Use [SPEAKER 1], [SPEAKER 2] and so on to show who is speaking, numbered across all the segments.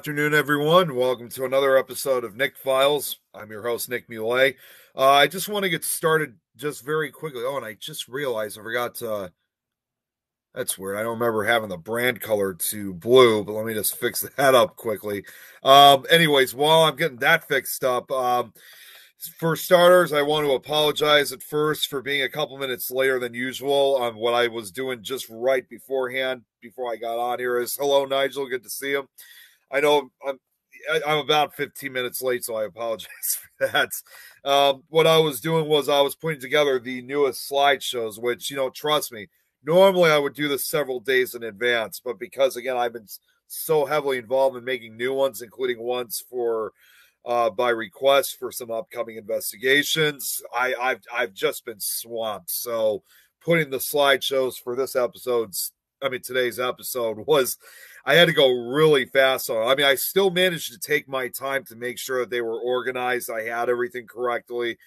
[SPEAKER 1] Afternoon, everyone. Welcome to another episode of Nick Files. I'm your host, Nick Muley. Uh, I just want to get started just very quickly. Oh, and I just realized I forgot to. That's weird. I don't remember having the brand color to blue, but let me just fix that up quickly. Um, anyways, while I'm getting that fixed up, um, for starters, I want to apologize at first for being a couple minutes later than usual on what I was doing just right beforehand before I got on here. Is hello, Nigel. Good to see you. I know I'm I'm about 15 minutes late, so I apologize for that. Um, what I was doing was I was putting together the newest slideshows, which you know, trust me, normally I would do this several days in advance, but because again I've been so heavily involved in making new ones, including ones for uh, by request for some upcoming investigations. I, I've I've just been swamped. So putting the slideshows for this episode's I mean today's episode was I had to go really fast on. I mean, I still managed to take my time to make sure that they were organized. I had everything correctly,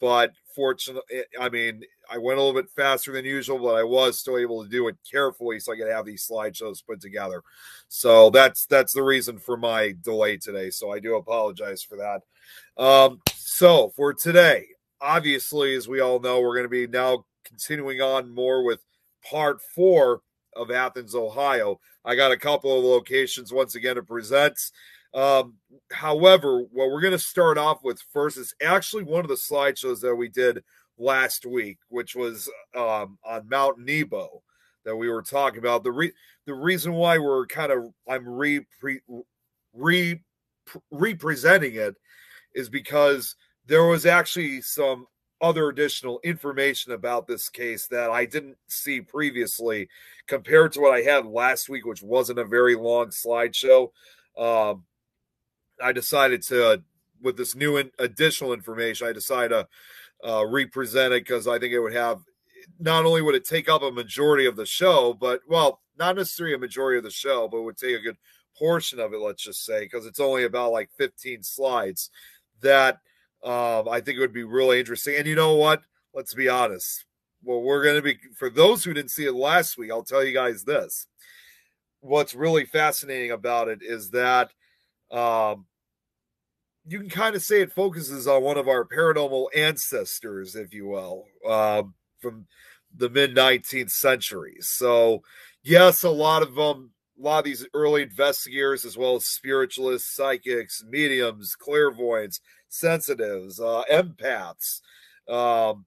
[SPEAKER 1] but fortunately, I mean, I went a little bit faster than usual, but I was still able to do it carefully so I could have these slideshows put together. So that's that's the reason for my delay today. So I do apologize for that. Um, so for today, obviously, as we all know, we're going to be now continuing on more with part four of Athens, Ohio. I got a couple of locations once again to present. Um, however, what we're going to start off with first is actually one of the slideshows that we did last week, which was um, on Mount Nebo that we were talking about. The re- the reason why we're kind of I'm re re representing it is because there was actually some other additional information about this case that I didn't see previously compared to what I had last week, which wasn't a very long slideshow. Um, I decided to, with this new in, additional information, I decided to uh, represent it because I think it would have not only would it take up a majority of the show, but well, not necessarily a majority of the show, but would take a good portion of it, let's just say, because it's only about like 15 slides. That um, I think it would be really interesting. And you know what? Let's be honest. Well, we're going to be, for those who didn't see it last week, I'll tell you guys this. What's really fascinating about it is that um, you can kind of say it focuses on one of our paranormal ancestors, if you will, um, from the mid 19th century. So, yes, a lot of them, a lot of these early investigators, as well as spiritualists, psychics, mediums, clairvoyants, sensitives, uh, empaths, um,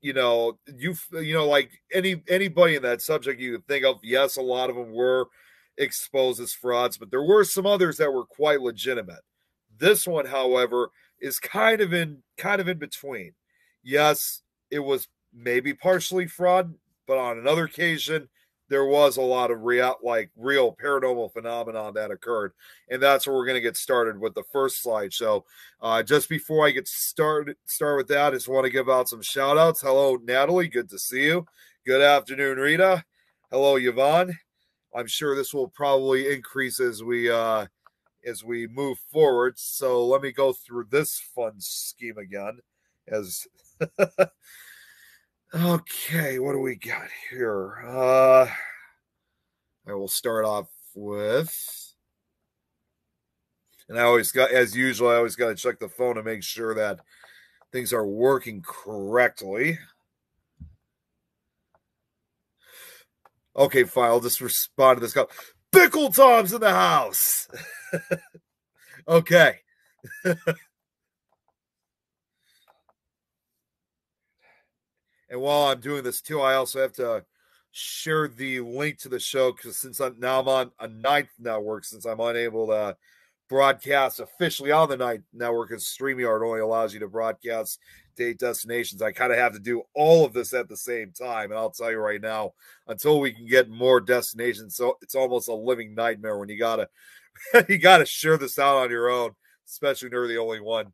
[SPEAKER 1] you know, you you know, like any anybody in that subject you could think of. Yes, a lot of them were exposed as frauds, but there were some others that were quite legitimate. This one, however, is kind of in kind of in between. Yes, it was maybe partially fraud, but on another occasion, there was a lot of real like real paranormal phenomenon that occurred and that's where we're going to get started with the first slide so uh, just before i get started start with that i just want to give out some shout outs hello natalie good to see you good afternoon rita hello yvonne i'm sure this will probably increase as we uh as we move forward. So let me go through this fun scheme again. As okay, what do we got here? Uh, I will start off with, and I always got, as usual, I always got to check the phone to make sure that things are working correctly. Okay, file. Just respond to this guy. Bickle Tom's in the house. okay. and while I'm doing this too, I also have to share the link to the show because since I'm now I'm on a ninth network, since I'm unable to broadcast officially on the ninth network, because StreamYard only allows you to broadcast date destinations. I kind of have to do all of this at the same time. And I'll tell you right now, until we can get more destinations, so it's almost a living nightmare when you gotta you gotta share this out on your own, especially when you're the only one.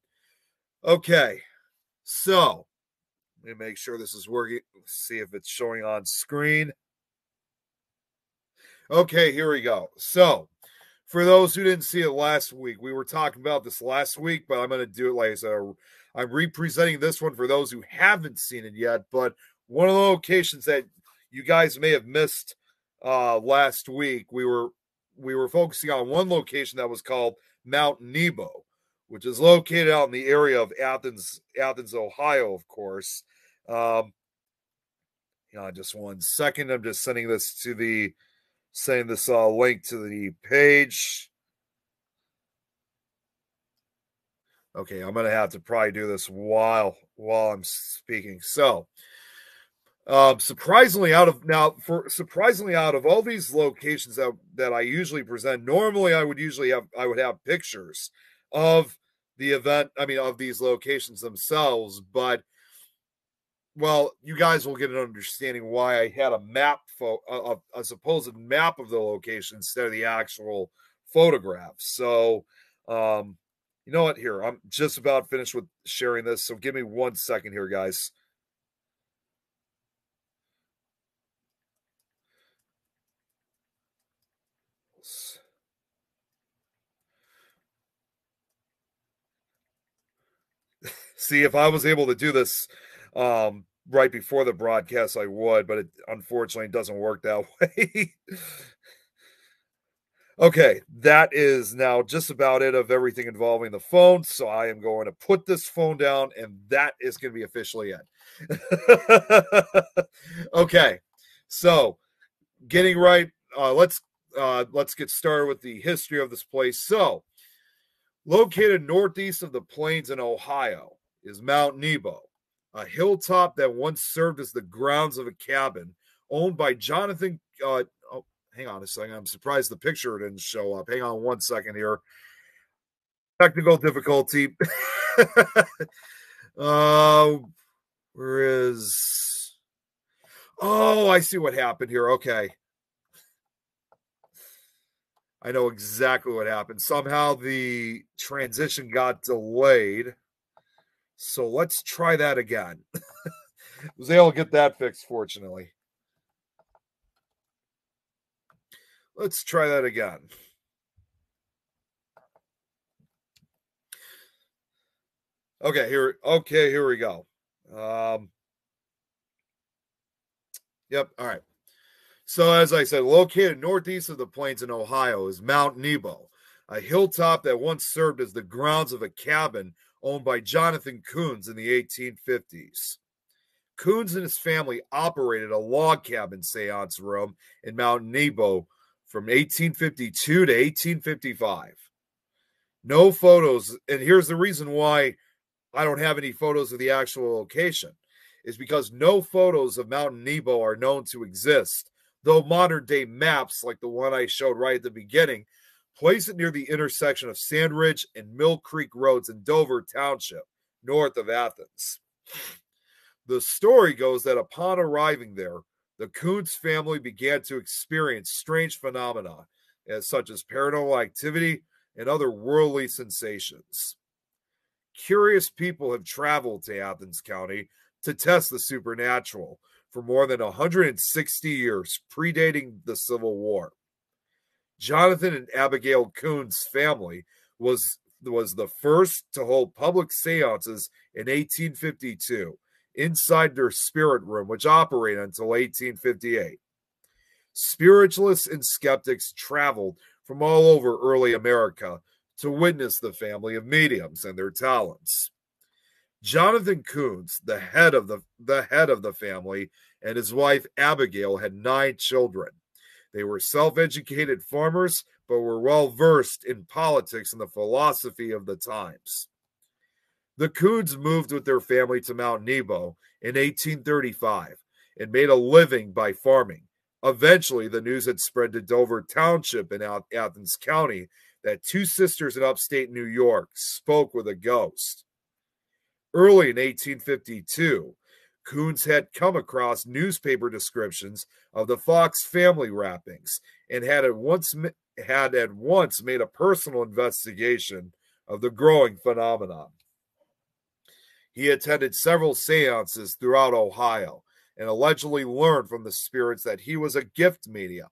[SPEAKER 1] Okay, so let me make sure this is working. See if it's showing on screen. Okay, here we go. So, for those who didn't see it last week, we were talking about this last week, but I'm going to do it like I said. I'm representing this one for those who haven't seen it yet. But one of the locations that you guys may have missed uh, last week, we were we were focusing on one location that was called Mount Nebo, which is located out in the area of Athens, Athens, Ohio, of course. Um, on, just one second. I'm just sending this to the sending this uh, link to the page. Okay, I'm gonna have to probably do this while while I'm speaking. So, um, surprisingly, out of now for surprisingly out of all these locations that that I usually present, normally I would usually have I would have pictures of the event. I mean, of these locations themselves, but well, you guys will get an understanding why I had a map, fo- a, a supposed map of the location instead of the actual photograph. So, um, you know what? Here, I'm just about finished with sharing this. So give me one second here, guys. See, if I was able to do this um, right before the broadcast, I would, but it unfortunately doesn't work that way. okay, that is now just about it of everything involving the phone. So I am going to put this phone down, and that is going to be officially it. okay, so getting right, uh, let's uh, let's get started with the history of this place. So, located northeast of the plains in Ohio is Mount Nebo a hilltop that once served as the grounds of a cabin owned by Jonathan. Uh, oh, hang on a second. I'm surprised the picture didn't show up. Hang on one second here. Technical difficulty. uh, where is? Oh, I see what happened here. Okay. I know exactly what happened. Somehow the transition got delayed. So let's try that again. was able to get that fixed, fortunately. Let's try that again. Okay, here. Okay, here we go. Um, yep. All right. So, as I said, located northeast of the plains in Ohio is Mount Nebo, a hilltop that once served as the grounds of a cabin owned by Jonathan Koons in the 1850s. Koons and his family operated a log cabin seance room in Mount Nebo from 1852 to 1855. No photos, and here's the reason why I don't have any photos of the actual location, is because no photos of Mount Nebo are known to exist, though modern day maps, like the one I showed right at the beginning, Place it near the intersection of Sandridge and Mill Creek Roads in Dover Township, north of Athens. The story goes that upon arriving there, the Koons family began to experience strange phenomena, as such as paranormal activity and other worldly sensations. Curious people have traveled to Athens County to test the supernatural for more than 160 years, predating the Civil War. Jonathan and Abigail Koons' family was was the first to hold public seances in 1852 inside their spirit room, which operated until 1858. Spiritualists and skeptics traveled from all over early America to witness the family of mediums and their talents. Jonathan Koons, the head of the, the head of the family, and his wife Abigail had nine children. They were self educated farmers, but were well versed in politics and the philosophy of the times. The Koons moved with their family to Mount Nebo in 1835 and made a living by farming. Eventually, the news had spread to Dover Township in Athens County that two sisters in upstate New York spoke with a ghost. Early in 1852, Koons had come across newspaper descriptions of the Fox family rappings and had at once had at once made a personal investigation of the growing phenomenon. He attended several seances throughout Ohio and allegedly learned from the spirits that he was a gift medium.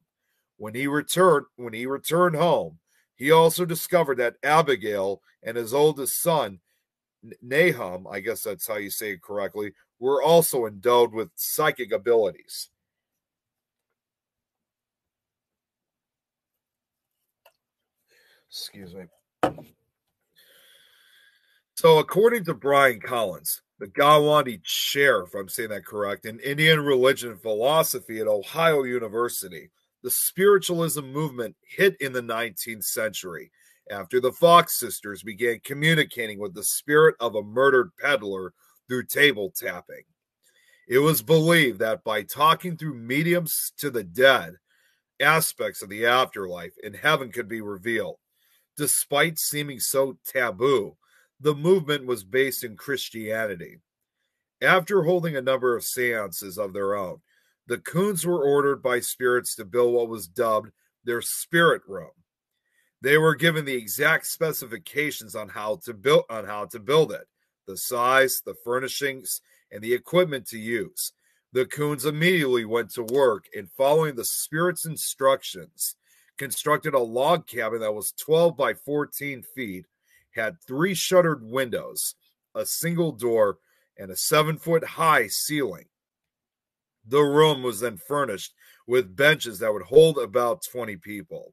[SPEAKER 1] When he returned when he returned home, he also discovered that Abigail and his oldest son Nahum, I guess that's how you say it correctly, were also endowed with psychic abilities. Excuse me. So, according to Brian Collins, the Gawande chair, if I'm saying that correct, in Indian religion and philosophy at Ohio University, the spiritualism movement hit in the 19th century after the Fox sisters began communicating with the spirit of a murdered peddler through table tapping. It was believed that by talking through mediums to the dead, aspects of the afterlife in heaven could be revealed. Despite seeming so taboo, the movement was based in Christianity. After holding a number of seances of their own, the Koons were ordered by spirits to build what was dubbed their spirit room. They were given the exact specifications on how to build on how to build it, the size, the furnishings, and the equipment to use. The Koons immediately went to work and following the spirit's instructions, constructed a log cabin that was 12 by 14 feet, had three shuttered windows, a single door, and a seven foot high ceiling. The room was then furnished with benches that would hold about 20 people.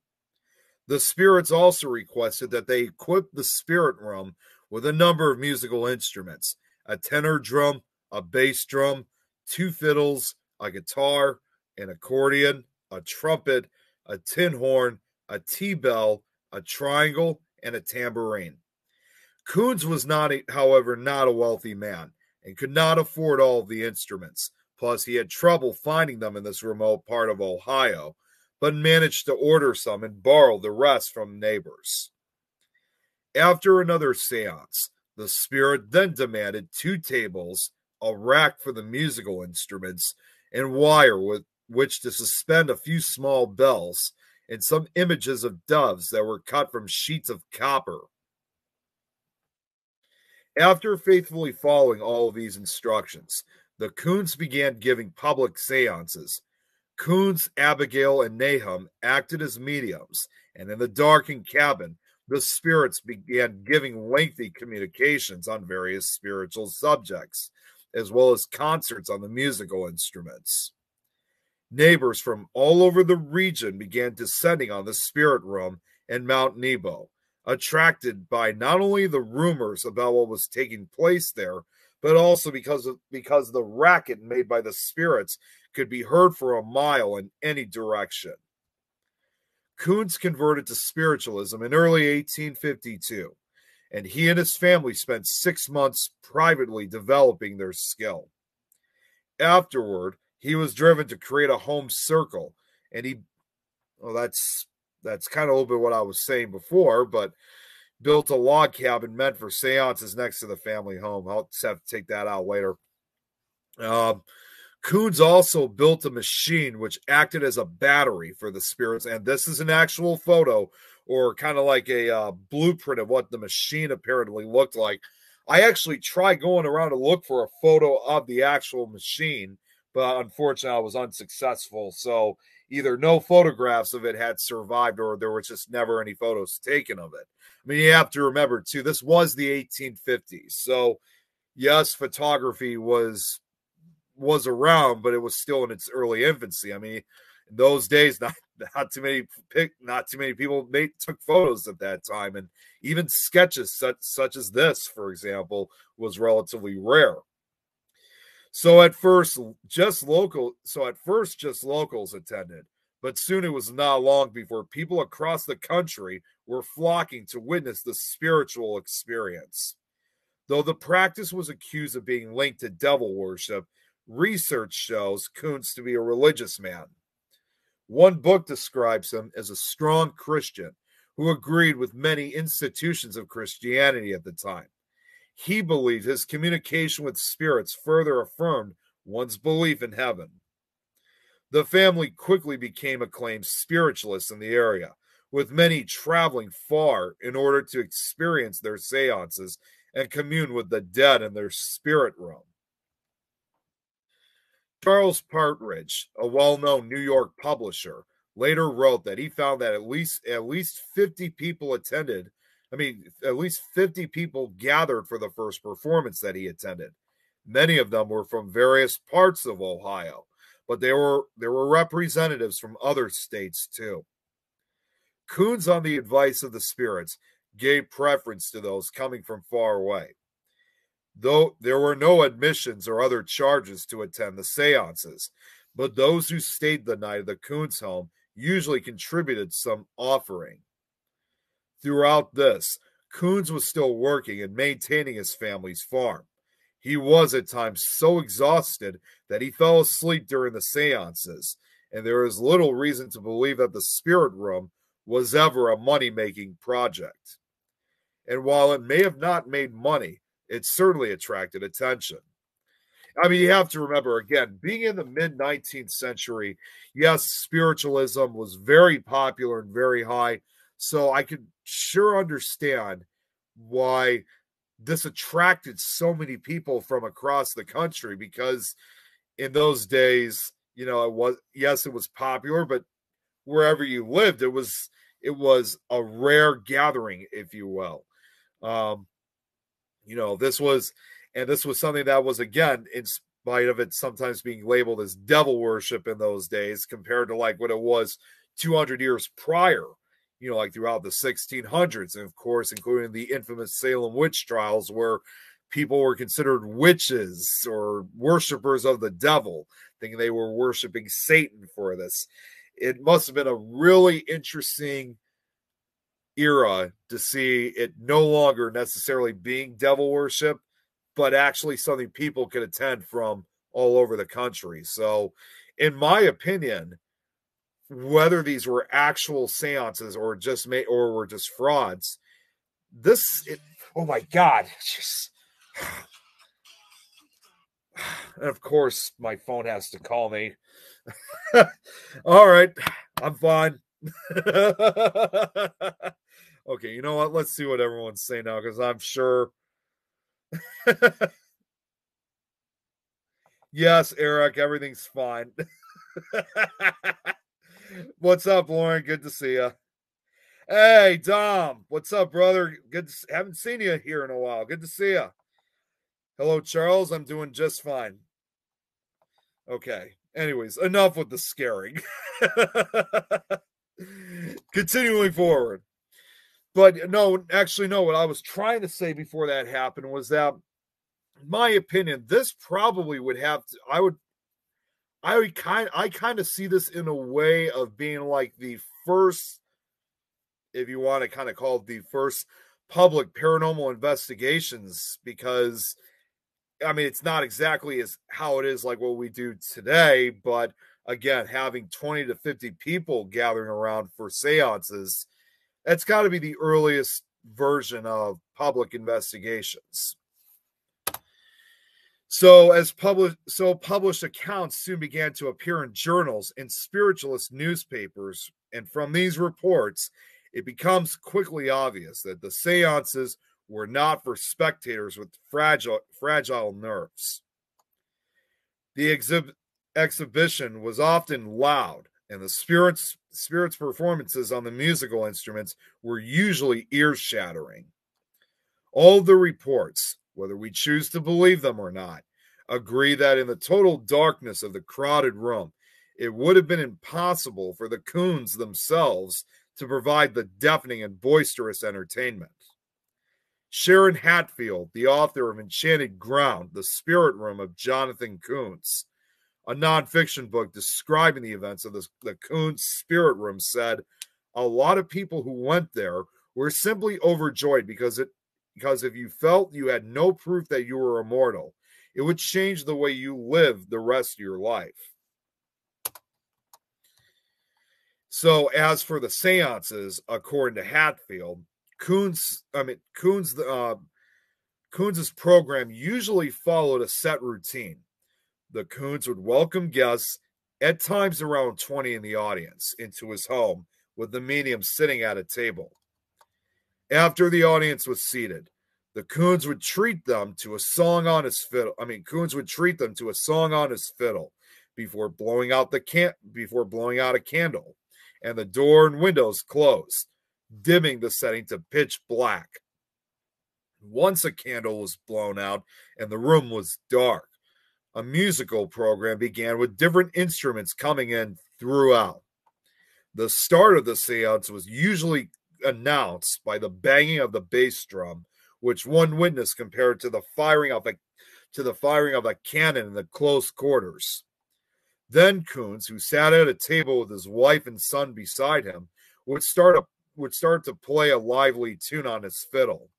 [SPEAKER 1] The spirits also requested that they equip the spirit room with a number of musical instruments a tenor drum, a bass drum, two fiddles, a guitar, an accordion, a trumpet, a tin horn, a tea bell, a triangle, and a tambourine. Koons was not, however, not a wealthy man and could not afford all the instruments. Plus, he had trouble finding them in this remote part of Ohio, but managed to order some and borrow the rest from neighbors. After another seance, the spirit then demanded two tables, a rack for the musical instruments, and wire with which to suspend a few small bells and some images of doves that were cut from sheets of copper. After faithfully following all of these instructions, the Koons began giving public seances, Koons, Abigail, and Nahum acted as mediums, and in the darkened cabin, the spirits began giving lengthy communications on various spiritual subjects, as well as concerts on the musical instruments. Neighbors from all over the region began descending on the spirit room in Mount Nebo, attracted by not only the rumors about what was taking place there, but also because of because the racket made by the spirits could be heard for a mile in any direction. Koons converted to spiritualism in early 1852, and he and his family spent six months privately developing their skill. Afterward, he was driven to create a home circle, and he, well, that's that's kind of a little bit what I was saying before, but built a log cabin meant for seances next to the family home. I'll just have to take that out later. Um, Koons also built a machine which acted as a battery for the spirits, and this is an actual photo or kind of like a uh, blueprint of what the machine apparently looked like. I actually tried going around to look for a photo of the actual machine, but unfortunately, I was unsuccessful. So either no photographs of it had survived, or there was just never any photos taken of it. I mean, you have to remember too, this was the 1850s, so yes, photography was was around, but it was still in its early infancy. I mean, in those days, not not too many pick, not too many people made took photos at that time, and even sketches such such as this, for example, was relatively rare. So at first, just local. So at first, just locals attended, but soon it was not long before people across the country were flocking to witness the spiritual experience. Though the practice was accused of being linked to devil worship, research shows Koons to be a religious man. One book describes him as a strong Christian who agreed with many institutions of Christianity at the time. He believed his communication with spirits further affirmed one's belief in heaven. The family quickly became acclaimed spiritualists in the area, with many traveling far in order to experience their seances and commune with the dead in their spirit realm. Charles Partridge, a well-known New York publisher, later wrote that he found that at least at least 50 people attended. I mean, at least 50 people gathered for the first performance that he attended. Many of them were from various parts of Ohio, but there were there were representatives from other states too. Koons, on the advice of the spirits, gave preference to those coming from far away. Though there were no admissions or other charges to attend the seances, but those who stayed the night at the Koons home usually contributed some offering. Throughout this, Koons was still working and maintaining his family's farm. He was at times so exhausted that he fell asleep during the seances, and there is little reason to believe that the spirit room was ever a money making project. And while it may have not made money, it certainly attracted attention. I mean, you have to remember again, being in the mid 19th century, yes, spiritualism was very popular and very high. So I could sure understand why this attracted so many people from across the country because in those days, you know, it was yes, it was popular, but wherever you lived, it was it was a rare gathering, if you will. Um, you know, this was and this was something that was again, in spite of it sometimes being labeled as devil worship in those days, compared to like what it was 200 years prior you know, like throughout the 1600s, and of course, including the infamous Salem witch trials, where people were considered witches or worshippers of the devil, thinking they were worshiping Satan for this. It must have been a really interesting era to see it no longer necessarily being devil worship, but actually something people could attend from all over the country. So, in my opinion, whether these were actual seances or just made or were just frauds. This, it, oh my God, just. And of course, my phone has to call me. All right, I'm fine. okay, you know what? Let's see what everyone's saying now because I'm sure. yes, Eric, everything's fine. What's up, Lauren? Good to see you. Hey, Dom. What's up, brother? Good. To, haven't seen you here in a while. Good to see you. Hello, Charles. I'm doing just fine. Okay. Anyways, enough with the scaring. Continuing forward. But uh, no, actually, no. What I was trying to say before that happened was that, my opinion, this probably would have to. I would I kind I kind of see this in a way of being like the first, if you want to kind of call it the first public paranormal investigations, because I mean it's not exactly as how it is like what we do today, but again, having 20 to 50 people gathering around for seances, that's got to be the earliest version of public investigations. So as published so published accounts soon began to appear in journals and spiritualist newspapers, and from these reports, it becomes quickly obvious that the seances were not for spectators with fragile fragile nerves. The exhib- exhibition was often loud, and the spirits spirits performances on the musical instruments were usually ear-shattering. All the reports whether we choose to believe them or not, agree that in the total darkness of the crowded room, it would have been impossible for the Koons themselves to provide the deafening and boisterous entertainment. Sharon Hatfield, the author of Enchanted Ground, The Spirit Room of Jonathan Koons, a nonfiction book describing the events of the, the Koons Spirit Room, said a lot of people who went there were simply overjoyed because it because if you felt you had no proof that you were immortal, it would change the way you live the rest of your life. So, as for the seances, according to Hatfield, Koons, I mean Koons, uh, Koons's program usually followed a set routine. The Koons would welcome guests, at times around 20 in the audience, into his home, with the medium sitting at a table. After the audience was seated, the Koons would treat them to a song on his fiddle. I mean, Koons would treat them to a song on his fiddle before blowing out the can before blowing out a candle, and the door and windows closed, dimming the setting to pitch black. Once a candle was blown out and the room was dark, a musical program began with different instruments coming in throughout. The start of the seance was usually announced by the banging of the bass drum, which one witness compared to the firing of a to the firing of a cannon in the close quarters. Then Koons, who sat at a table with his wife and son beside him, would start a, would start to play a lively tune on his fiddle.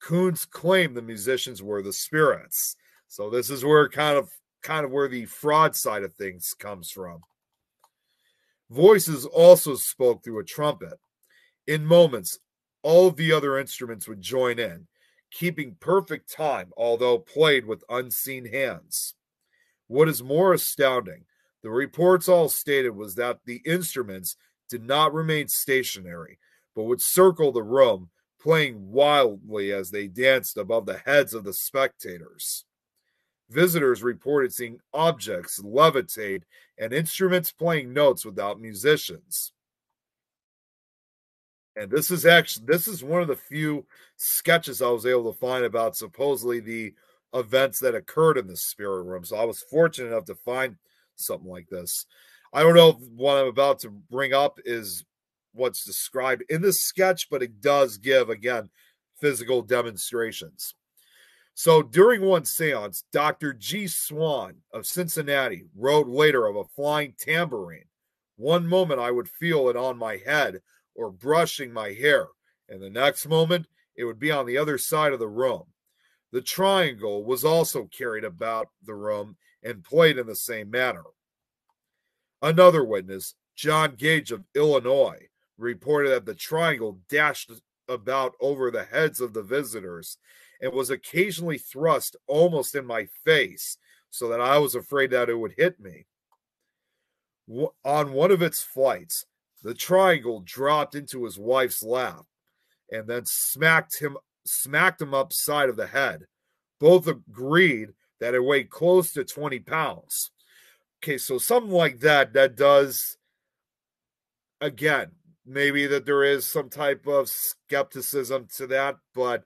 [SPEAKER 1] Koons claimed the musicians were the spirits. So this is where kind of kind of where the fraud side of things comes from. Voices also spoke through a trumpet. In moments, all of the other instruments would join in, keeping perfect time, although played with unseen hands. What is more astounding, the reports all stated was that the instruments did not remain stationary, but would circle the room, playing wildly as they danced above the heads of the spectators. Visitors reported seeing objects levitate and instruments playing notes without musicians. And this is actually this is one of the few sketches I was able to find about supposedly the events that occurred in the spirit room. So I was fortunate enough to find something like this. I don't know if what I'm about to bring up is what's described in this sketch, but it does give again physical demonstrations. So during one seance, Dr. G. Swan of Cincinnati wrote later of a flying tambourine. One moment I would feel it on my head or brushing my hair, and the next moment it would be on the other side of the room. The triangle was also carried about the room and played in the same manner. Another witness, John Gage of Illinois, reported that the triangle dashed about over the heads of the visitors and was occasionally thrust almost in my face so that I was afraid that it would hit me. On one of its flights, the triangle dropped into his wife's lap and then smacked him smacked him upside of the head. Both agreed that it weighed close to 20 pounds. Okay, so something like that that does again, maybe that there is some type of skepticism to that, but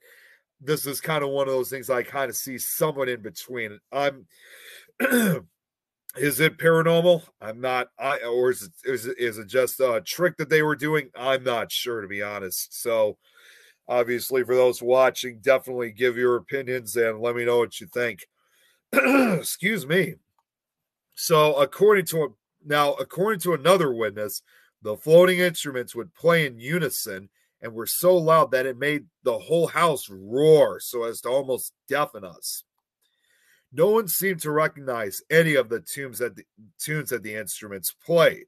[SPEAKER 1] this is kind of one of those things I kind of see somewhat in between. I'm is it paranormal? I'm not. I or is it, is it is it just a trick that they were doing? I'm not sure to be honest. So obviously for those watching, definitely give your opinions and let me know what you think. Excuse me. So according to now according to another witness, the floating instruments would play in unison and were so loud that it made the whole house roar so as to almost deafen us. No one seemed to recognize any of the tunes that the tunes that the instruments played,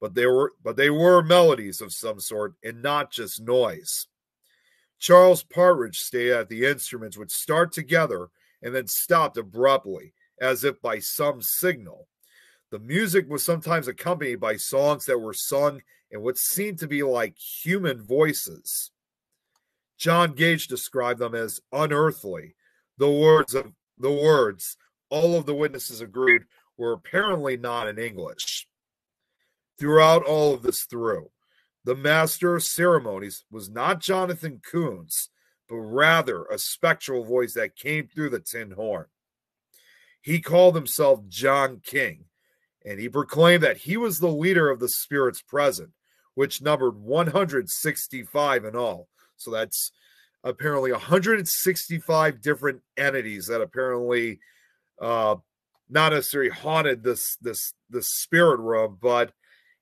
[SPEAKER 1] but they were but they were melodies of some sort and not just noise. Charles Partridge stated that the instruments would start together and then stopped abruptly, as if by some signal. The music was sometimes accompanied by songs that were sung in what seemed to be like human voices. John Gage described them as unearthly. The words of the words, all of the witnesses agreed, were apparently not in English. Throughout all of this through, the master of ceremonies was not Jonathan Koons, but rather a spectral voice that came through the tin horn. He called himself John King and he proclaimed that he was the leader of the spirits present, which numbered 165 in all. So that's apparently 165 different entities that apparently uh, not necessarily haunted this this this spirit room, but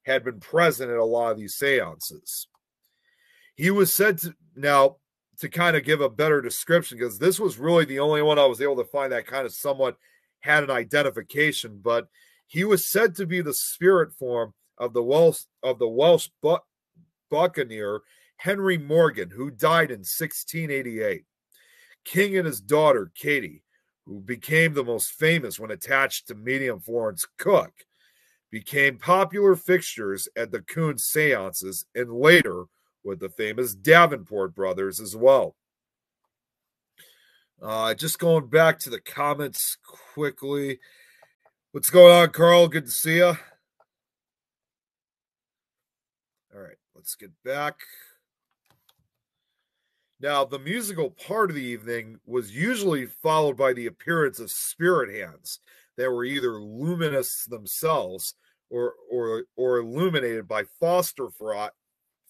[SPEAKER 1] had been present at a lot of these seances. He was said to now to kind of give a better description because this was really the only one I was able to find that kind of somewhat had an identification, but he was said to be the spirit form of the Welsh of the Welsh bu- buccaneer Henry Morgan, who died in 1688. King and his daughter Katie, who became the most famous when attached to medium Florence Cook, became popular fixtures at the Koon seances and later with the famous Davenport brothers as well. Uh, just going back to the comments quickly. What's going on, Carl? Good to see you. All right, let's get back. Now, the musical part of the evening was usually followed by the appearance of spirit hands that were either luminous themselves or or or illuminated by phosphorized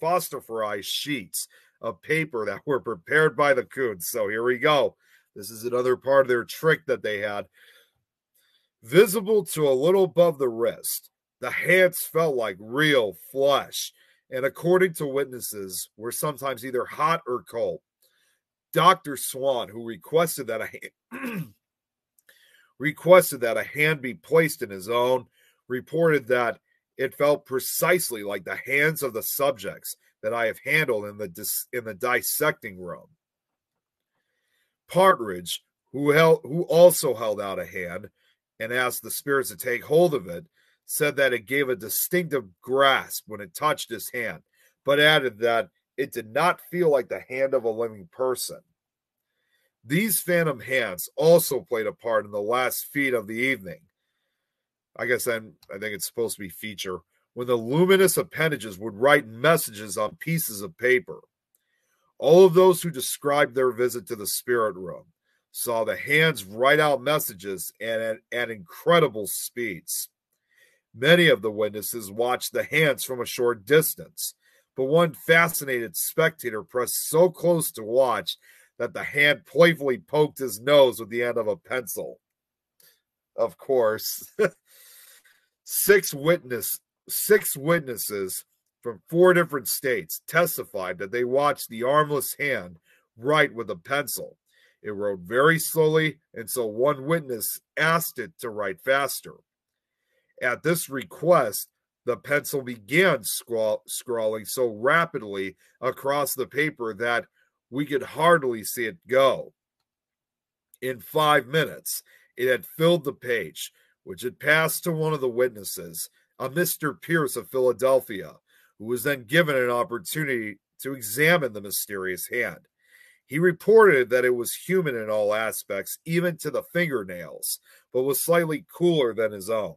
[SPEAKER 1] phosphorized sheets of paper that were prepared by the Koons. So here we go. This is another part of their trick that they had. Visible to a little above the wrist, the hands felt like real flesh, and according to witnesses, were sometimes either hot or cold. Dr. Swan, who requested that a requested that a hand be placed in his own, reported that it felt precisely like the hands of the subjects that I have handled in the dis- in the dissecting room. Partridge, who held who also held out a hand and asked the spirits to take hold of it, said that it gave a distinctive grasp when it touched his hand, but added that it did not feel like the hand of a living person. These phantom hands also played a part in the last feat of the evening. I guess then I think it's supposed to be feature when the luminous appendages would write messages on pieces of paper. All of those who described their visit to the spirit room saw the hands write out messages and at, at incredible speeds. Many of the witnesses watched the hands from a short distance, but one fascinated spectator pressed so close to watch that the hand playfully poked his nose with the end of a pencil. Of course. six witness six witnesses from four different states testified that they watched the armless hand write with a pencil. It wrote very slowly, and so one witness asked it to write faster. At this request, the pencil began scrawl- scrawling so rapidly across the paper that we could hardly see it go. In five minutes, it had filled the page, which had passed to one of the witnesses, a Mr. Pierce of Philadelphia, who was then given an opportunity to examine the mysterious hand. He reported that it was human in all aspects, even to the fingernails, but was slightly cooler than his own.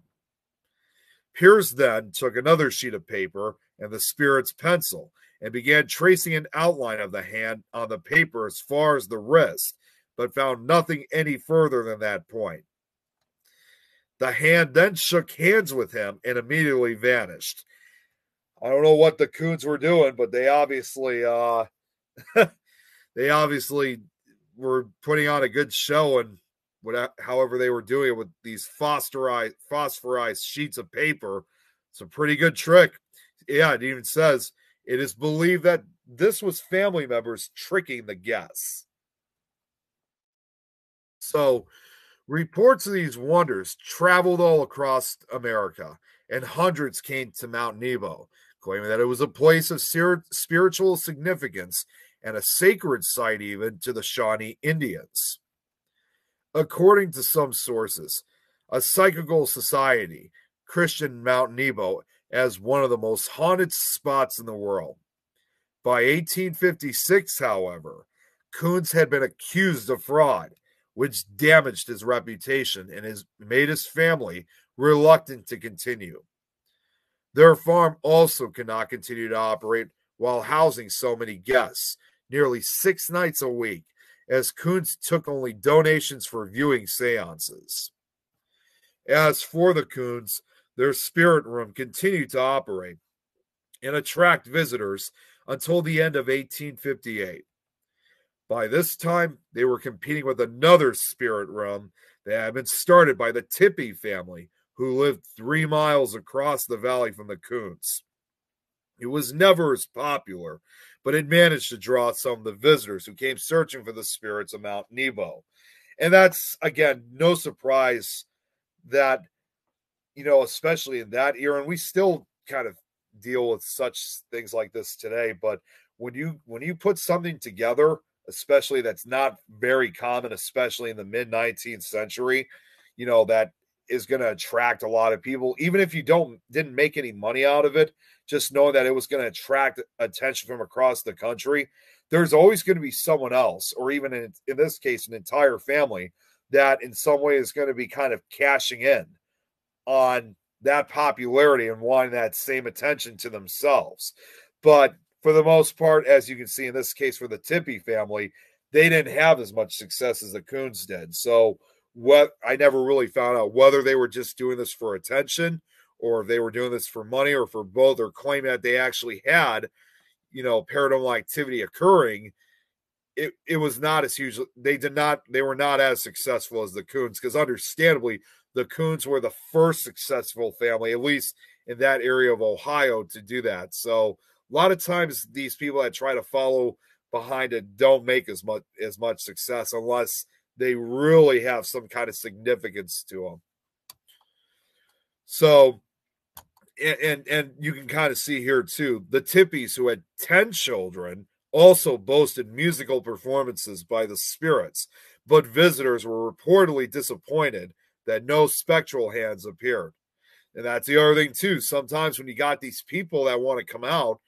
[SPEAKER 1] Pierce then took another sheet of paper and the spirit's pencil and began tracing an outline of the hand on the paper as far as the wrist, but found nothing any further than that point. The hand then shook hands with him and immediately vanished. I don't know what the Koons were doing, but they obviously uh they obviously were putting on a good show and whatever however they were doing it with these phosphorized phosphorized sheets of paper. It's a pretty good trick. Yeah, it even says it is believed that this was family members tricking the guests. So Reports of these wonders traveled all across America, and hundreds came to Mount Nebo, claiming that it was a place of spiritual significance and a sacred site even to the Shawnee Indians. According to some sources, a psychical society Christian Mount Nebo as one of the most haunted spots in the world. By 1856, however, Koons had been accused of fraud which damaged his reputation and has made his family reluctant to continue. Their farm also cannot continue to operate while housing so many guests, nearly six nights a week, as Koons took only donations for viewing seances. As for the Koons, their spirit room continued to operate and attract visitors until the end of 1858. By this time, they were competing with another spirit room that had been started by the Tippy family, who lived three miles across the valley from the Koons. It was never as popular, but it managed to draw some of the visitors who came searching for the spirits of Mount Nebo. And that's, again, no surprise that, you know, especially in that era, and we still kind of deal with such things like this today, but when you when you put something together especially that's not very common, especially in the mid 19th century, you know, that is going to attract a lot of people, even if you don't didn't make any money out of it, just knowing that it was going to attract attention from across the country. There's always going to be someone else, or even in, in this case, an entire family that in some way is going to be kind of cashing in on that popularity and wanting that same attention to themselves. But for the most part, as you can see in this case for the Tippy family, they didn't have as much success as the Koons did. So what I never really found out whether they were just doing this for attention or if they were doing this for money or for both, or claim that they actually had, you know, paranormal activity occurring, it, it was not as huge. They did not, they were not as successful as the Koons, because understandably, the Koons were the first successful family, at least in that area of Ohio, to do that. So a lot of times these people that try to follow behind it don't make as much as much success unless they really have some kind of significance to them. So and and, and you can kind of see here too the Tippies who had 10 children also boasted musical performances by the spirits, but visitors were reportedly disappointed that no spectral hands appeared. And that's the other thing too. Sometimes when you got these people that want to come out,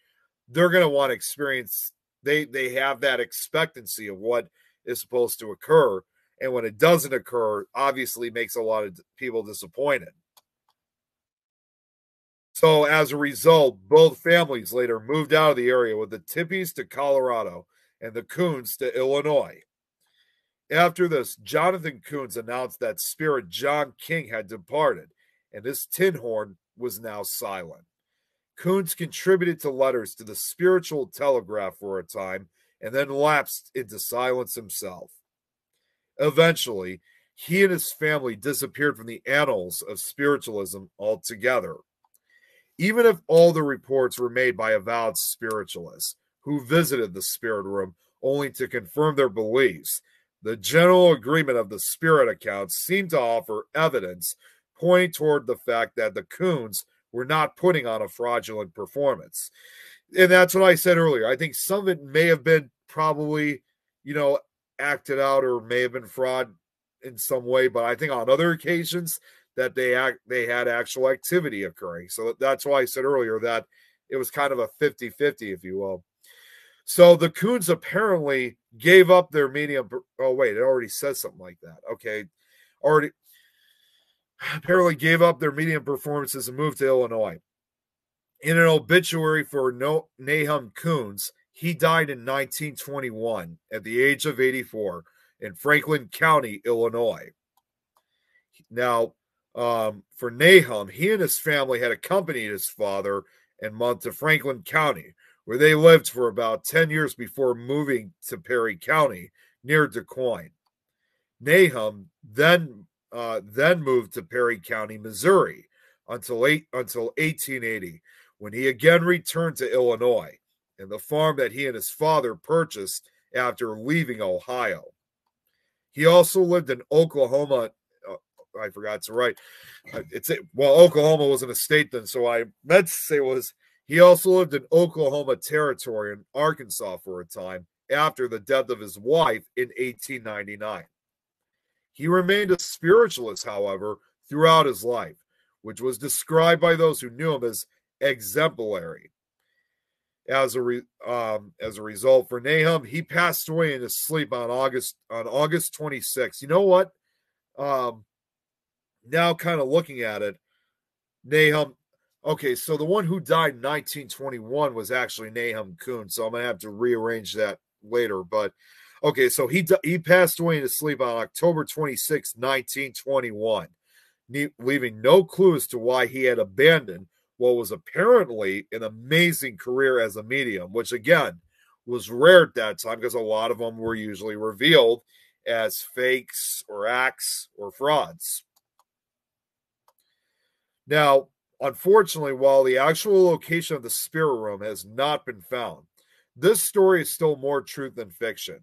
[SPEAKER 1] they're going to want to experience they they have that expectancy of what is supposed to occur and when it doesn't occur obviously makes a lot of people disappointed. So as a result both families later moved out of the area with the tippies to colorado and the koons to illinois. After this jonathan koons announced that spirit john king had departed and his tin horn was now silent. Koons contributed to letters to the Spiritual Telegraph for a time and then lapsed into silence himself. Eventually, he and his family disappeared from the annals of spiritualism altogether. Even if all the reports were made by avowed spiritualists who visited the spirit room only to confirm their beliefs, the general agreement of the spirit accounts seemed to offer evidence pointing toward the fact that the Koons we're not putting on a fraudulent performance. And that's what I said earlier. I think some of it may have been probably, you know, acted out or may have been fraud in some way, but I think on other occasions that they act they had actual activity occurring. So that's why I said earlier that it was kind of a 50-50, if you will. So the Koons apparently gave up their medium. Oh, wait, it already says something like that. Okay. Already apparently gave up their medium performances and moved to Illinois. In an obituary for no- Nahum Koons, he died in 1921 at the age of 84 in Franklin County, Illinois. Now, um, for Nahum, he and his family had accompanied his father and mother to Franklin County, where they lived for about 10 years before moving to Perry County near Du Quoin. Nahum then uh, then moved to Perry County, Missouri, until eight, until 1880, when he again returned to Illinois and the farm that he and his father purchased after leaving Ohio. He also lived in Oklahoma. Uh, I forgot to write. Uh, it's well, Oklahoma wasn't a state then, so I meant to say was he also lived in Oklahoma Territory and Arkansas for a time after the death of his wife in 1899. He remained a spiritualist, however, throughout his life, which was described by those who knew him as exemplary. As a re, um, as a result, for Nahum, he passed away in his sleep on August on August 26. You know what? Um, now, kind of looking at it, Nahum. Okay, so the one who died in 1921 was actually Nahum Koon. So I'm gonna have to rearrange that later. But Okay, so he he passed away in his sleep on October 26, 1921, leaving no clue as to why he had abandoned what was apparently an amazing career as a medium, which again was rare at that time because a lot of them were usually revealed as fakes or acts or frauds. Now, unfortunately, while the actual location of the spirit room has not been found, this story is still more truth than fiction.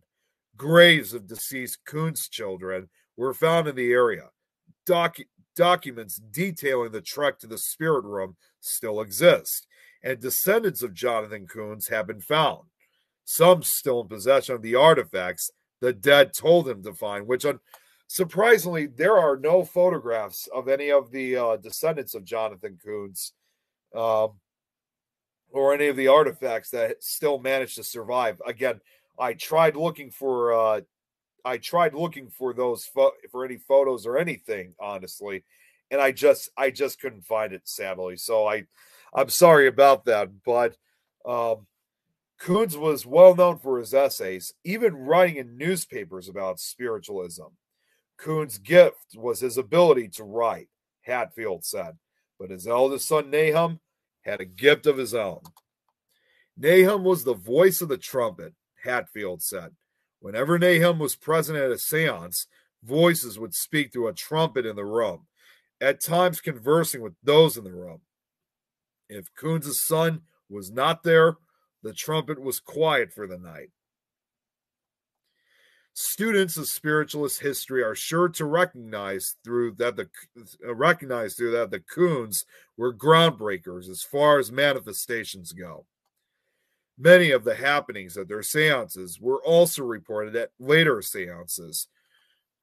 [SPEAKER 1] Graves of deceased Koons children were found in the area. Docu- documents detailing the trek to the spirit room still exist, and descendants of Jonathan Koons have been found. Some still in possession of the artifacts the dead told him to find, which un- surprisingly, there are no photographs of any of the uh, descendants of Jonathan Koons um, or any of the artifacts that still managed to survive. Again, I tried looking for uh I tried looking for those fo- for any photos or anything honestly and I just I just couldn't find it sadly. So I I'm sorry about that, but um Koons was well known for his essays, even writing in newspapers about spiritualism. Koons' gift was his ability to write, Hatfield said, but his eldest son Nahum had a gift of his own. Nahum was the voice of the trumpet, Hatfield said. Whenever Nahum was present at a seance, voices would speak through a trumpet in the room, at times conversing with those in the room. If Koons' son was not there, the trumpet was quiet for the night. Students of spiritualist history are sure to recognize through that the uh, recognize through that the Koons were groundbreakers as far as manifestations go. Many of the happenings at their seances were also reported at later seances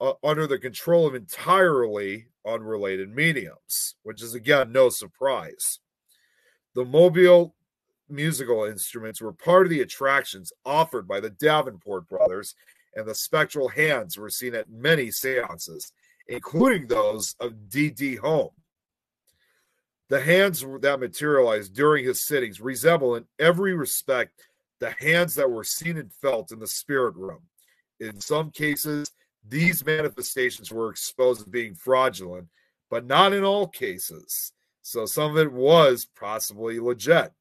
[SPEAKER 1] uh, under the control of entirely unrelated mediums, which is again no surprise. The mobile musical instruments were part of the attractions offered by the Davenport brothers and the spectral hands were seen at many seances, including those of D.D. Home. The hands that materialized during his sittings resemble in every respect the hands that were seen and felt in the spirit room. In some cases, these manifestations were exposed as being fraudulent, but not in all cases. So some of it was possibly legit.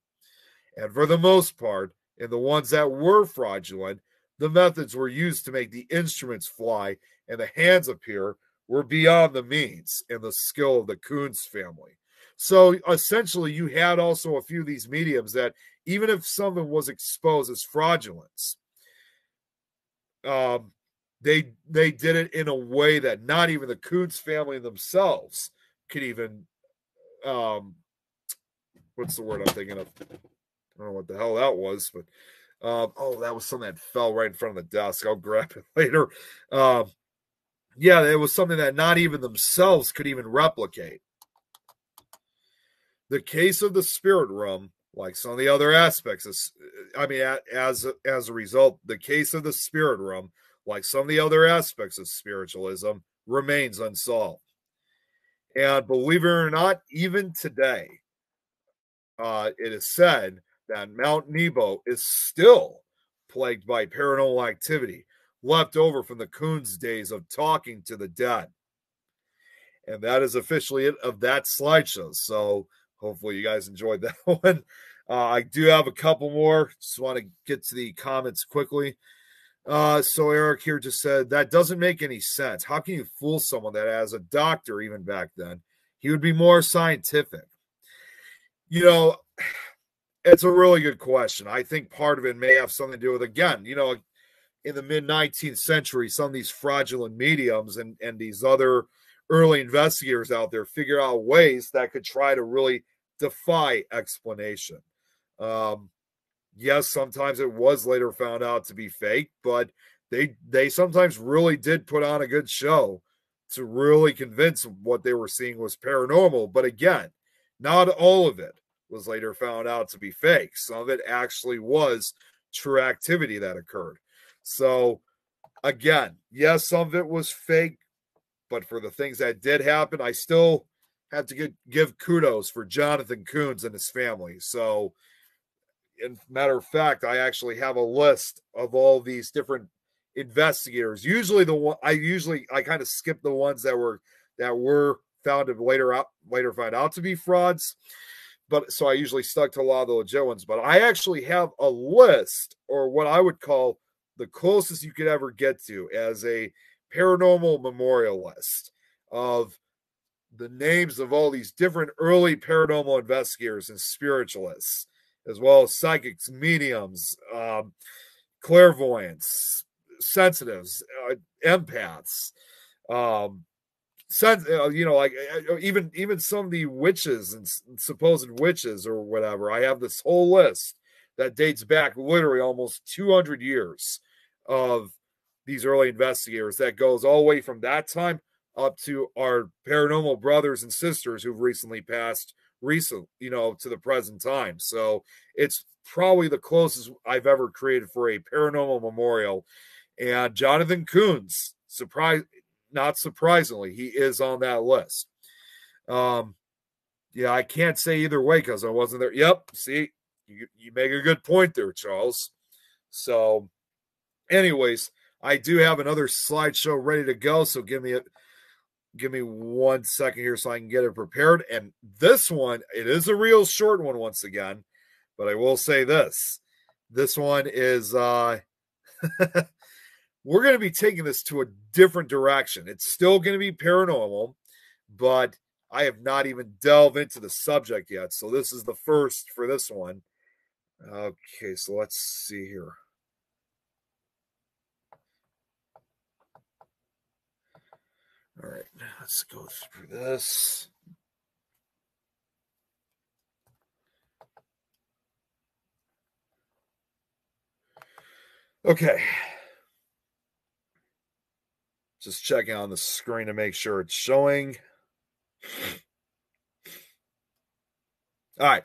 [SPEAKER 1] And for the most part, in the ones that were fraudulent, the methods were used to make the instruments fly and the hands appear were beyond the means and the skill of the Koons family. So essentially, you had also a few of these mediums that, even if something was exposed as fraudulence, um, they they did it in a way that not even the Koons family themselves could even um what's the word I'm thinking of? I don't know what the hell that was, but um, oh, that was something that fell right in front of the desk. I'll grab it later. Um, yeah, it was something that not even themselves could even replicate. The case of the spirit room, like some of the other aspects, is, I mean, as as a result, the case of the spirit room, like some of the other aspects of spiritualism, remains unsolved. And believe it or not, even today, uh, it is said that Mount Nebo is still plagued by paranormal activity left over from the Koons days of talking to the dead. And that is officially it of that slideshow. So hopefully you guys enjoyed that one. Uh, I do have a couple more. Just want to get to the comments quickly. Uh, so Eric here just said that doesn't make any sense. How can you fool someone that as a doctor, even back then, he would be more scientific? You know, it's a really good question. I think part of it may have something to do with again, you know, in the mid 19th century, some of these fraudulent mediums and and these other early investigators out there figure out ways that could try to really defy explanation. Um, yes, sometimes it was later found out to be fake, but they they sometimes really did put on a good show to really convince what they were seeing was paranormal. But again, not all of it was later found out to be fake. Some of it actually was true activity that occurred. So, again, yes, some of it was fake, but for the things that did happen, I still have to get, give kudos for Jonathan Koons and his family. So, in matter of fact, I actually have a list of all these different investigators. Usually, the one I usually I kind of skip the ones that were that were found to later out later find out to be frauds but so I usually stuck to a lot of the legit ones. But I actually have a list, or what I would call the closest you could ever get to as a paranormal memorial list of the names of all these different early paranormal investigators and spiritualists, as well as psychics, mediums, um, clairvoyants, sensitives, uh, empaths, um, sense uh, you know like uh, uh, even even some of the witches and supposed witches or whatever. I have this whole list that dates back literally almost 200 years of these early investigators that goes all the way from that time up to our paranormal brothers and sisters who've recently passed recent you know to the present time so it's probably the closest i've ever created for a paranormal memorial and jonathan koons surprise not surprisingly, he is on that list. Um, yeah, I can't say either way because I wasn't there. Yep, see, you, you make a good point there, Charles. So, anyways, I do have another slideshow ready to go. So give me a give me one second here so I can get it prepared. And this one, it is a real short one once again, but I will say this. This one is uh we're going to be taking this to a different direction. It's still going to be paranormal, but I have not even delved into the subject yet. So this is the first for this one. Okay, so let's see here. All right, let's go through this. Okay. Just checking on the screen to make sure it's showing. All right.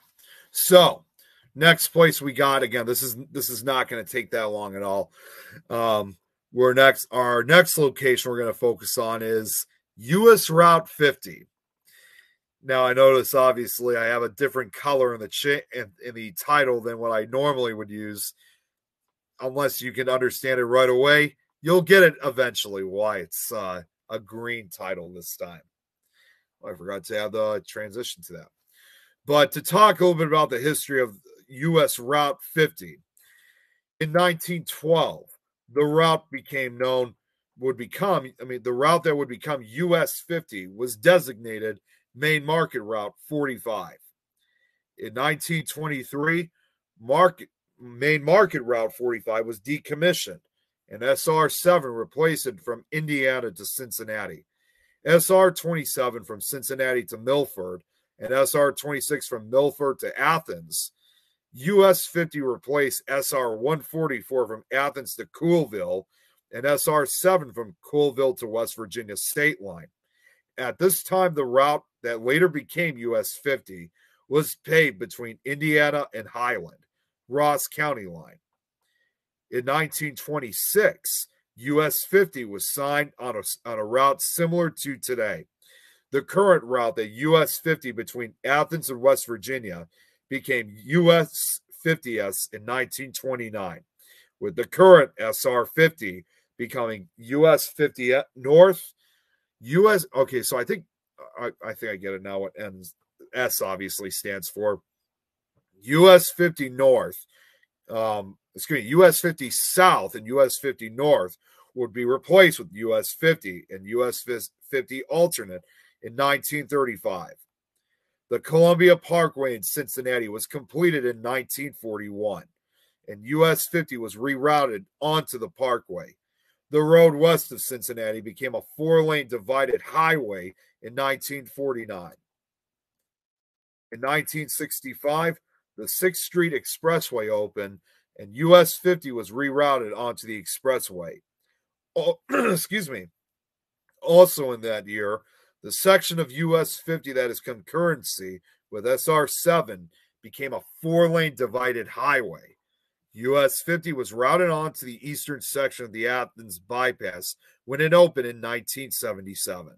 [SPEAKER 1] So, next place we got again, this is this is not going to take that long at all. Um we're next our next location we're going to focus on is US Route 50. Now I notice obviously I have a different color in the cha- in, in the title than what I normally would use unless you can understand it right away. You'll get it eventually why it's uh, a green title this time. I forgot to add the transition to that. But to talk a little bit about the history of US Route 50, in 1912, the route became known, would become, I mean, the route that would become US 50 was designated Main Market Route 45. In 1923, market, Main Market Route 45 was decommissioned, and SR 7 replaced it from Indiana to Cincinnati. SR 27 from Cincinnati to Milford, and SR 26 from Milford to Athens. US 50 replaced SR 144 from Athens to Coolville, and SR 7 from Coolville to West Virginia state line. At this time, the route that later became US 50 was paved between Indiana and Highland. Ross County line. In 1926, US 50 was signed on a, on a route similar to today. The current route, the US 50 between Athens and West Virginia, became US 50S in 1929, with the current SR 50 becoming US 50 North. US, okay, so I think I, I think I get it now what ends S obviously stands for US 50 North, um, excuse me, US 50 South and US 50 North would be replaced with US 50 and US 50 alternate in 1935. The Columbia Parkway in Cincinnati was completed in 1941, and US 50 was rerouted onto the parkway. The road west of Cincinnati became a four lane divided highway in 1949. In 1965, the 6th Street Expressway opened, and US 50 was rerouted onto the expressway. Oh, excuse me. Also in that year, the section of US 50 that is concurrency with SR 7 became a four lane divided highway. US 50 was routed onto the eastern section of the Athens bypass when it opened in 1977.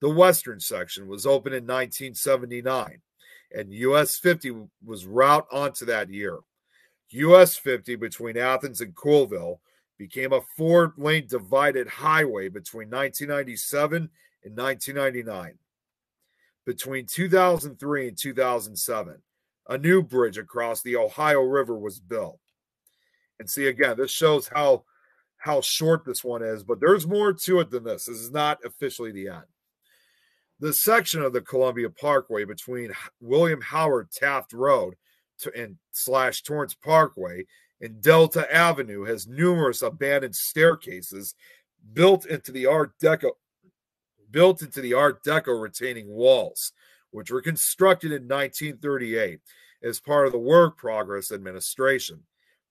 [SPEAKER 1] The western section was opened in 1979 and US 50 was route onto that year. US 50 between Athens and Coolville became a four lane divided highway between 1997 and 1999. Between 2003 and 2007, a new bridge across the Ohio River was built. And see again, this shows how how short this one is, but there's more to it than this. This is not officially the end. The section of the Columbia Parkway between William Howard Taft Road to, and slash Torrence Parkway and Delta Avenue has numerous abandoned staircases built into the Art Deco built into the Art Deco retaining walls, which were constructed in 1938 as part of the Work Progress Administration.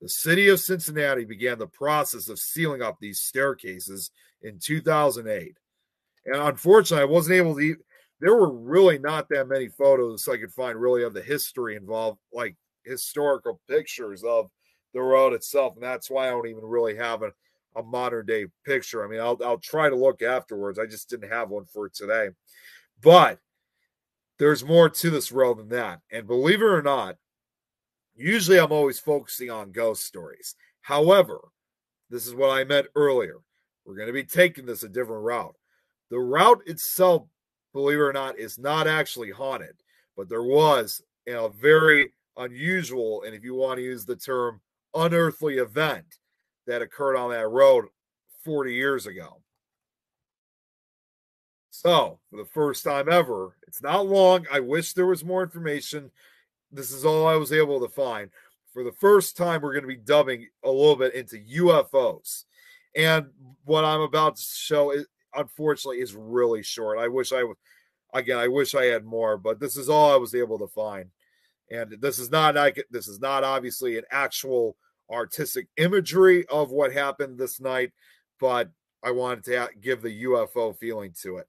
[SPEAKER 1] The city of Cincinnati began the process of sealing up these staircases in 2008. And unfortunately, I wasn't able to. There were really not that many photos I could find really of the history involved, like historical pictures of the road itself. And that's why I don't even really have a, a modern day picture. I mean, I'll, I'll try to look afterwards. I just didn't have one for today. But there's more to this road than that. And believe it or not, usually I'm always focusing on ghost stories. However, this is what I meant earlier. We're going to be taking this a different route. The route itself, believe it or not, is not actually haunted, but there was a very unusual, and if you want to use the term unearthly event that occurred on that road 40 years ago. So, for the first time ever, it's not long. I wish there was more information. This is all I was able to find. For the first time, we're going to be dubbing a little bit into UFOs. And what I'm about to show is unfortunately is really short. I wish I again, I wish I had more, but this is all I was able to find. And this is not like this is not obviously an actual artistic imagery of what happened this night, but I wanted to give the UFO feeling to it.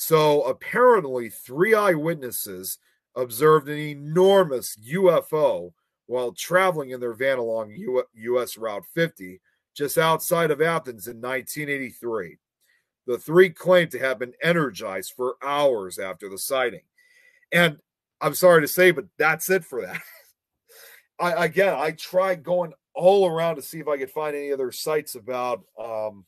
[SPEAKER 1] So apparently, three eyewitnesses observed an enormous UFO while traveling in their van along US Route 50 just outside of Athens in 1983. The three claimed to have been energized for hours after the sighting. And I'm sorry to say, but that's it for that. I again, I tried going all around to see if I could find any other sites about um,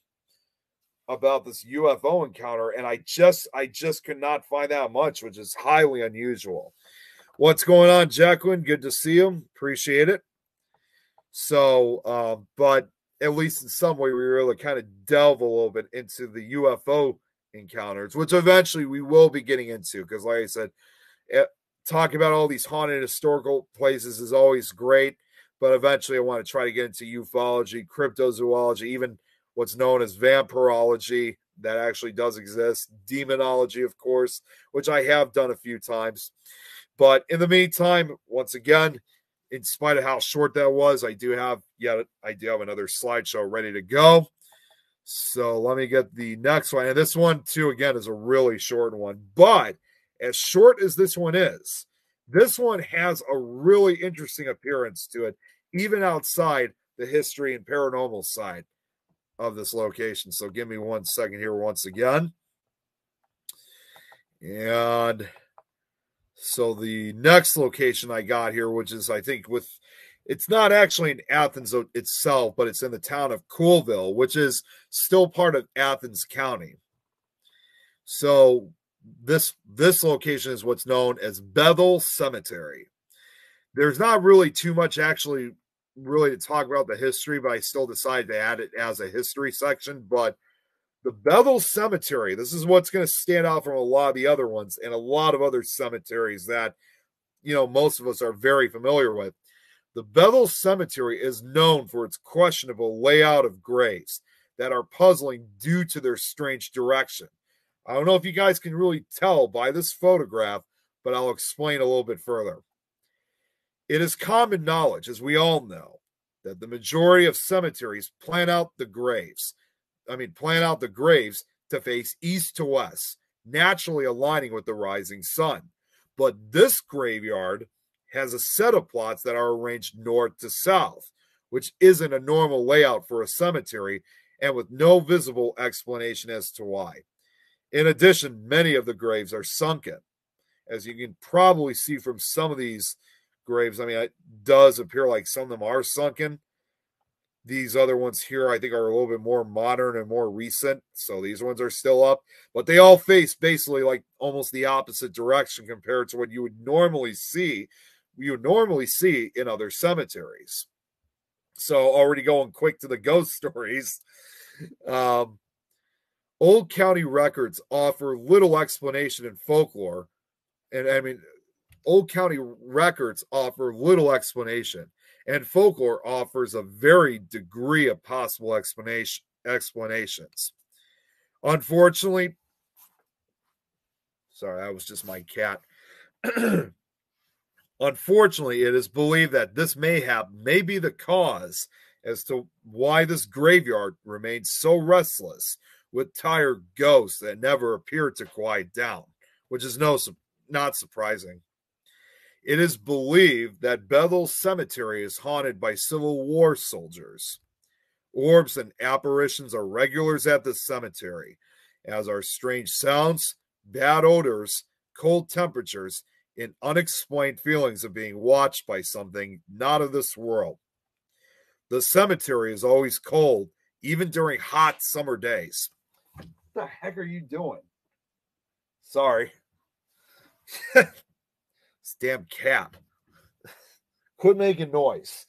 [SPEAKER 1] about this UFO encounter, and I just I just could not find that much, which is highly unusual. What's going on, Jacqueline? Good to see you. Appreciate it. So, uh, but at least in some way, we to kind of delve a little bit into the UFO encounters, which eventually we will be getting into. Because, like I said, it, eh, talking about all these haunted historical places is always great, but eventually I want to try to get into ufology, cryptozoology, even what's known as vampirology that actually does exist, demonology, of course, which I have done a few times. But in the meantime, once again, in spite of how short that was, I do have yet I do have another slideshow ready to go. So let me get the next one. And this one, too, again, is a really short one. But as short as this one is, this one has a really interesting appearance to it, even outside the history and paranormal side of this location. So give me one second here once again. And so the next location I got here, which is I think with it's not actually in Athens itself, but it's in the town of Coolville, which is still part of Athens County. So this this location is what's known as Bethel Cemetery. There's not really too much actually really to talk about the history, but I still decided to add it as a history section. But the Bethel Cemetery. This is what's going to stand out from a lot of the other ones and a lot of other cemeteries that, you know, most of us are very familiar with. The Bethel Cemetery is known for its questionable layout of graves that are puzzling due to their strange direction. I don't know if you guys can really tell by this photograph, but I'll explain a little bit further. It is common knowledge, as we all know, that the majority of cemeteries plan out the graves I mean, plan out the graves to face east to west, naturally aligning with the rising sun. But this graveyard has a set of plots that are arranged north to south, which isn't a normal layout for a cemetery and with no visible explanation as to why. In addition, many of the graves are sunken. As you can probably see from some of these graves, I mean, it does appear like some of them are sunken, these other ones here, I think, are a little bit more modern and more recent. So these ones are still up, but they all face basically like almost the opposite direction compared to what you would normally see. You normally see in other cemeteries. So already going quick to the ghost stories. Um, old county records offer little explanation in folklore, and I mean, old county records offer little explanation and folklore offers a varied degree of possible explanation explanations. Unfortunately, sorry, that was just my cat. Unfortunately, it is believed that this mayhap may be the cause as to why this graveyard remains so restless with tired ghosts that never appear to quiet down, which is no not surprising. It is believed that Bethel Cemetery is haunted by Civil War soldiers. Orbs and apparitions are regulars at the cemetery, as are strange sounds, bad odors, cold temperatures, and unexplained feelings of being watched by something not of this world. The cemetery is always cold, even during hot summer days. What the heck are you doing? Sorry. damn cap. Quit making noise.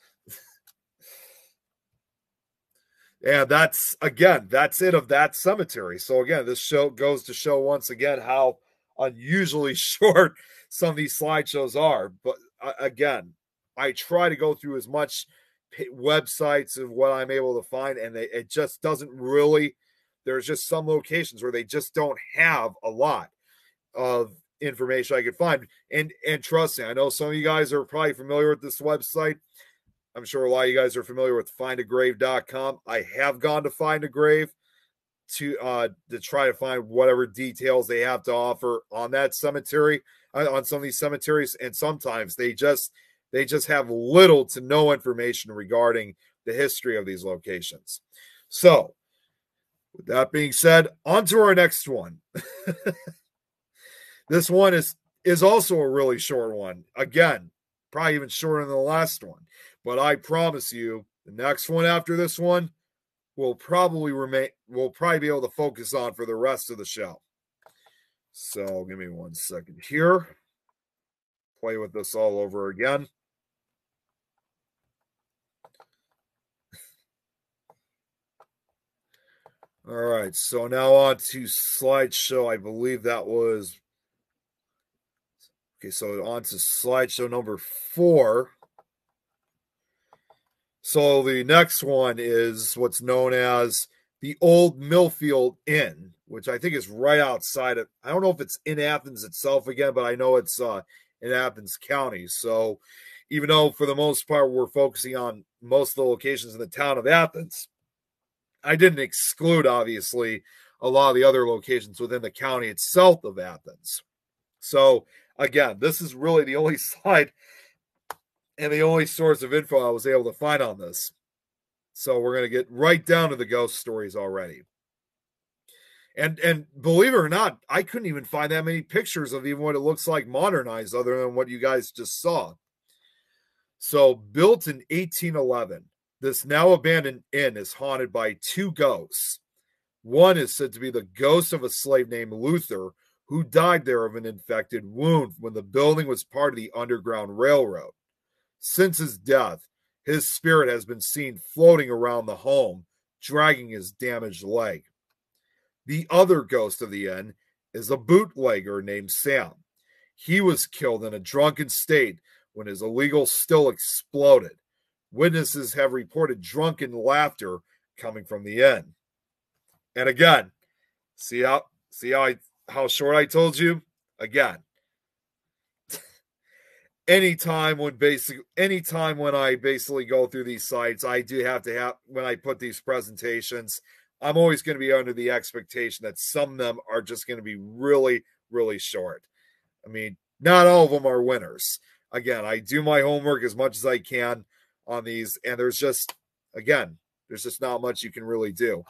[SPEAKER 1] and that's again, that's it of that cemetery. So again, this show goes to show once again how unusually short some of these slideshows are. But uh, again, I try to go through as much websites of what I'm able to find, and they, it just doesn't really. There's just some locations where they just don't have a lot of information I could find. And and trust me, I know some of you guys are probably familiar with this website. I'm sure a lot of you guys are familiar with findagrave.com. I have gone to find a grave to uh to try to find whatever details they have to offer on that cemetery uh, on some of these cemeteries and sometimes they just they just have little to no information regarding the history of these locations so with that being said on to our next one this one is is also a really short one again probably even shorter than the last one but i promise you the next one after this one will probably remain we'll probably be able to focus on for the rest of the show. So give me one second here. Play with this all over again. All right, so now on to slideshow. I believe that was okay. So on to slideshow number four. So the next one is what's known as the Old Millfield Inn, which I think is right outside of. I don't know if it's in Athens itself again, but I know it's uh, in Athens County. So even though for the most part we're focusing on most of the locations in the town of Athens, I didn't exclude obviously a lot of the other locations within the county itself of Athens. So again, this is really the only slide and the only source of info I was able to find on this. So we're going to get right down to the ghost stories already. And and believe it or not, I couldn't even find that many pictures of even what it looks like modernized other than what you guys just saw. So built in 1811, this now abandoned inn is haunted by two ghosts. One is said to be the ghost of a slave named Luther who died there of an infected wound when the building was part of the Underground Railroad. Since his death, his spirit has been seen floating around the home, dragging his damaged leg. The other ghost of the inn is a bootlegger named Sam. He was killed in a drunken state when his illegal still exploded. Witnesses have reported drunken laughter coming from the inn. And again, see how see how I how short I told you? Again, anytime when basic anytime when I basically go through these sites, I do have to have when I put these presentations, I'm always going to be under the expectation that some of them are just going to be really, really short. I mean, not all of them are winners. Again, I do my homework as much as I can on these, and there's just again, there's just not much you can really do.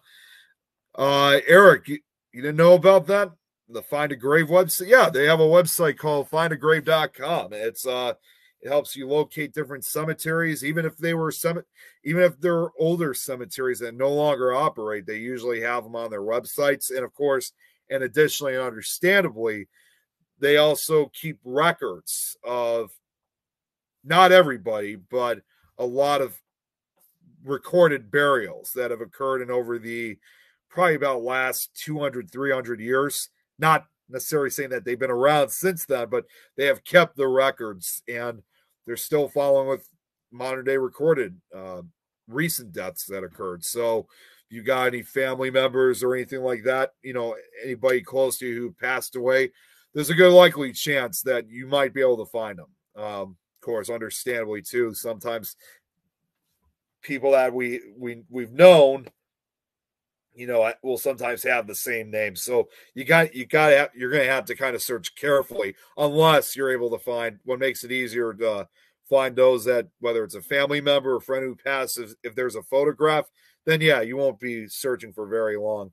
[SPEAKER 1] Uh Eric, you, you didn't know about that? The Find a Grave website. Yeah, they have a website called findagrave.com. It's uh it helps you locate different cemeteries, even if they were some even if they're older cemeteries that no longer operate, they usually have them on their websites. And of course, and additionally and understandably, they also keep records of not everybody, but a lot of recorded burials that have occurred in over the probably about last 200 300 years not necessarily saying that they've been around since then, but they have kept the records and they're still following with modern day recorded uh, recent deaths that occurred. So, if you got any family members or anything like that, you know, anybody close to you who passed away, there's a good likely chance that you might be able to find them. Um, of course, understandably too, sometimes people that we we we've known you know, I will sometimes have the same name. So you got you got to you're going to have to kind of search carefully unless you're able to find what makes it easier to find those that whether it's a family member or friend who passed if, if there's a photograph, then yeah, you won't be searching for very long.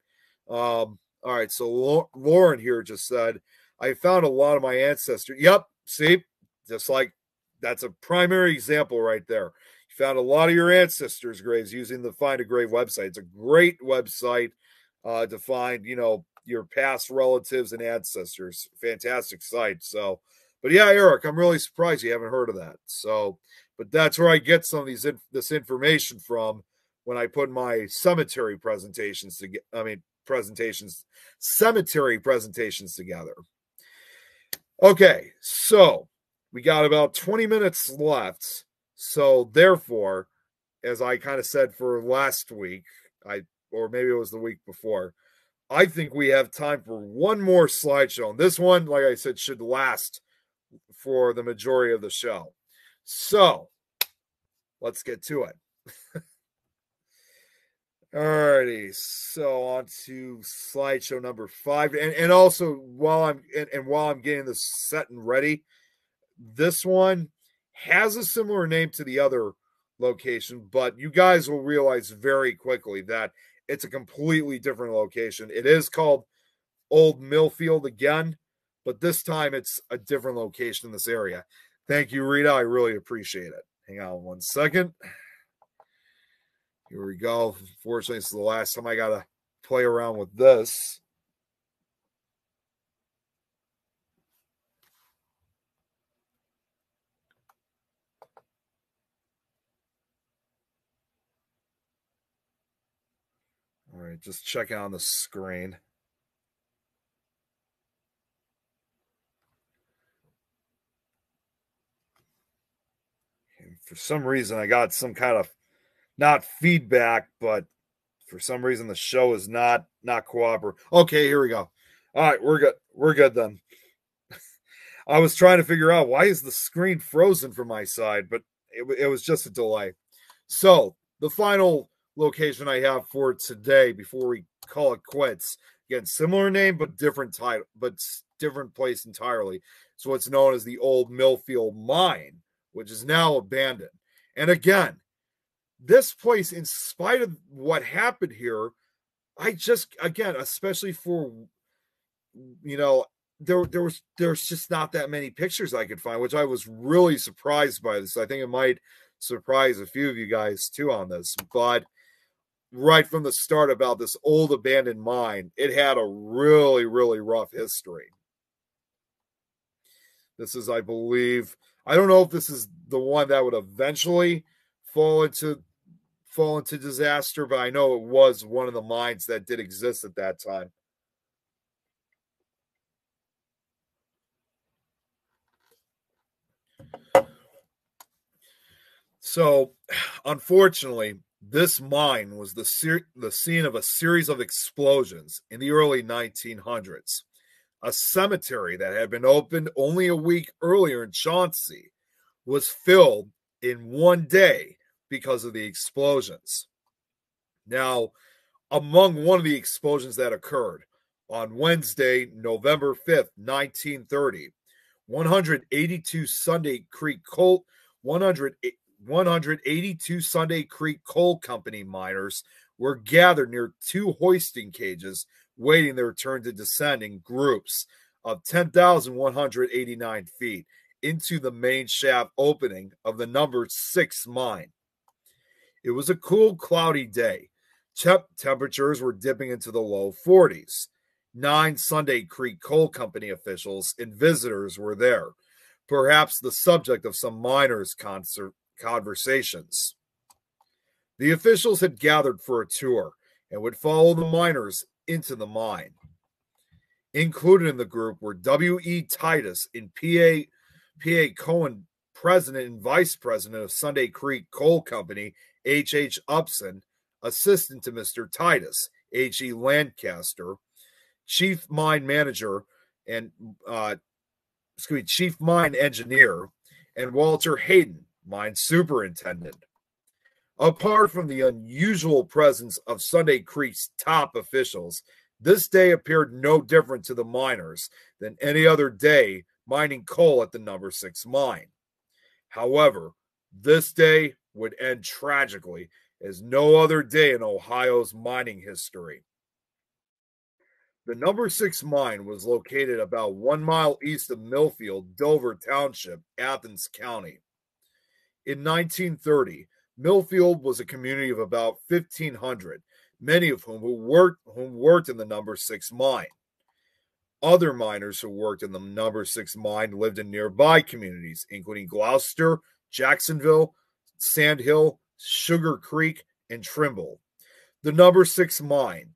[SPEAKER 1] Um, all right, so Lauren here just said, I found a lot of my ancestors. Yep, see, just like that's a primary example right there found a lot of your ancestors' graves using the Find a Grave website. It's a great website. uh, to find, you know, your past relatives and ancestors. Fantastic site. So, but yeah, Eric, I'm really surprised you haven't heard of that. So, but that's where I get some of these this information from when I put my cemetery presentations to get. I mean, presentations, cemetery presentations together. Okay, so we got about 20 minutes left. So therefore, as I kind of said for last week, I or maybe it was the week before, I think we have time for one more slideshow. And this one, like I said, should last for the majority of the show. So let's get to it. Alrighty, so on to slideshow number five, and and also while I'm and, and while I'm getting this set and ready, this one has a similar name to the other location, but you guys will realize very quickly that it's a completely different location. It is called Old Millfield again, but this time it's a different location in this area. Thank you, Rita. I really appreciate it. Hang on one second. Here we go. Unfortunately, this is the last time I got to play around with this. Right, just checking on the screen. And for some reason, I got some kind of not feedback, but for some reason the show is not not cooperative. Okay, here we go. All right, we're good. We're good then. I was trying to figure out why is the screen frozen from my side, but it, it was just a delay. So the final location I have for today before we call it quits. Again, similar name but different title, but different place entirely. So it's known as the old Millfield Mine, which is now abandoned. And again, this place, in spite of what happened here, I just again, especially for you know, there there was there's just not that many pictures I could find, which I was really surprised by this. I think it might surprise a few of you guys too on this, but right from the start about this old abandoned mine, it had a really, really rough history. This is, I believe, I don't know if this is the one that would eventually fall into fall into disaster, but I know it was one of the mines that did exist at that time. So, unfortunately, this mine was the, ser- the scene of a series of explosions in the early 1900s. A cemetery that had been opened only a week earlier in Chauncey was filled in one day because of the explosions. Now, among one of the explosions that occurred on Wednesday, November 5th, 1930, 182 Sunday Creek Colt 100 182 Sunday Creek Coal Company miners were gathered near two hoisting cages, waiting their turn to descend in groups of 10,189 feet into the main shaft opening of the number six mine. It was a cool, cloudy day. Temp- temperatures were dipping into the low 40s. Nine Sunday Creek Coal Company officials and visitors were there, perhaps the subject of some miners' concert conversations. The officials had gathered for a tour and would follow the miners into the mine. Included in the group were W.E. Titus and P.A. P.A. Cohen, president and vice president of Sunday Creek Coal Company, H.H. Upson, assistant to Mr. Titus, H.E. Lancaster, chief mine manager and uh, excuse me, chief mine engineer, and Walter Hayden, mine superintendent. Apart from the unusual presence of Sunday Creek's top officials, this day appeared no different to the miners than any other day mining coal at the number six mine. However, this day would end tragically as no other day in Ohio's mining history. The number six mine was located about one mile east of Millfield, Dover Township, Athens County. In 1930, Millfield was a community of about 1,500 many of whom who worked whom worked in the number six mine. Other miners who worked in the number six mine lived in nearby communities, including Gloucester, Jacksonville, Sandhill, Sugar Creek, and Trimble. The number six mine,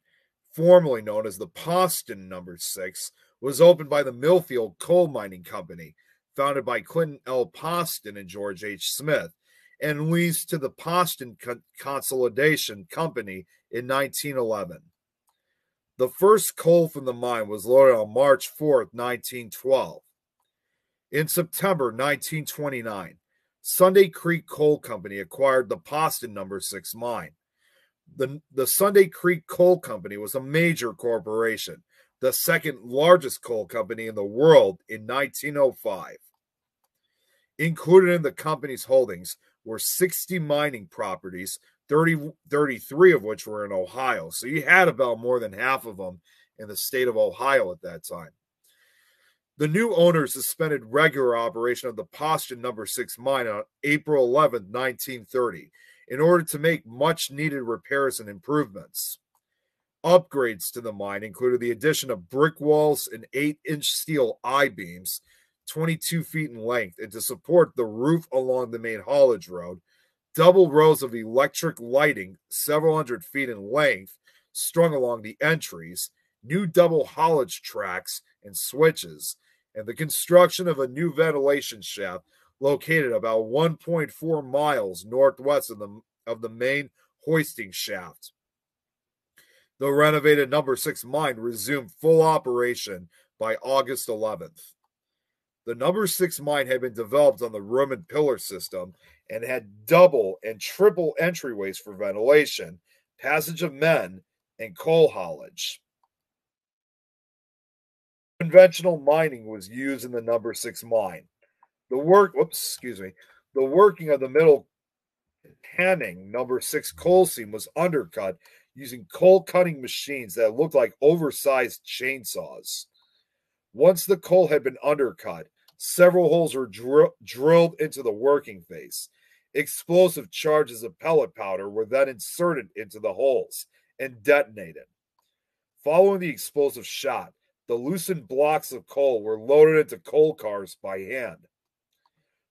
[SPEAKER 1] formerly known as the Poston number six, was opened by the Millfield Coal Mining Company, founded by Clinton L. Poston and George H. Smith, and leased to the Poston Consolidation Company in 1911. The first coal from the mine was loaded on March 4, 1912. In September 1929, Sunday Creek Coal Company acquired the Poston Number 6 mine. The, the Sunday Creek Coal Company was a major corporation, the second largest coal company in the world in 1905. Included in the company's holdings were 60 mining properties 30, 33 of which were in Ohio. So you had about more than half of them in the state of Ohio at that time. The new owners suspended regular operation of the Poston number 6 mine on April 11, 1930, in order to make much needed repairs and improvements. Upgrades to the mine included the addition of brick walls and 8 inch steel I beams, 22 feet in length, and to support the roof along the main haulage road, double rows of electric lighting, several hundred feet in length, strung along the entries, new double haulage tracks and switches, and the construction of a new ventilation shaft located about 1.4 miles northwest of the, of the main hoisting shaft. The renovated number 6 mine resumed full operation by August 11th. The number 6 mine had been developed on the room and pillar system and had double and triple entryways for ventilation, passage of men, and coal haulage. Conventional mining was used in the number six mine. The work, whoops, excuse me, the working of the middle Kittanning number six coal seam was undercut using coal cutting machines that looked like oversized chainsaws. Once the coal had been undercut, several holes were dr- drilled into the working face. Explosive charges of pellet powder were then inserted into the holes and detonated. Following the explosive shot, the loosened blocks of coal were loaded into coal cars by hand.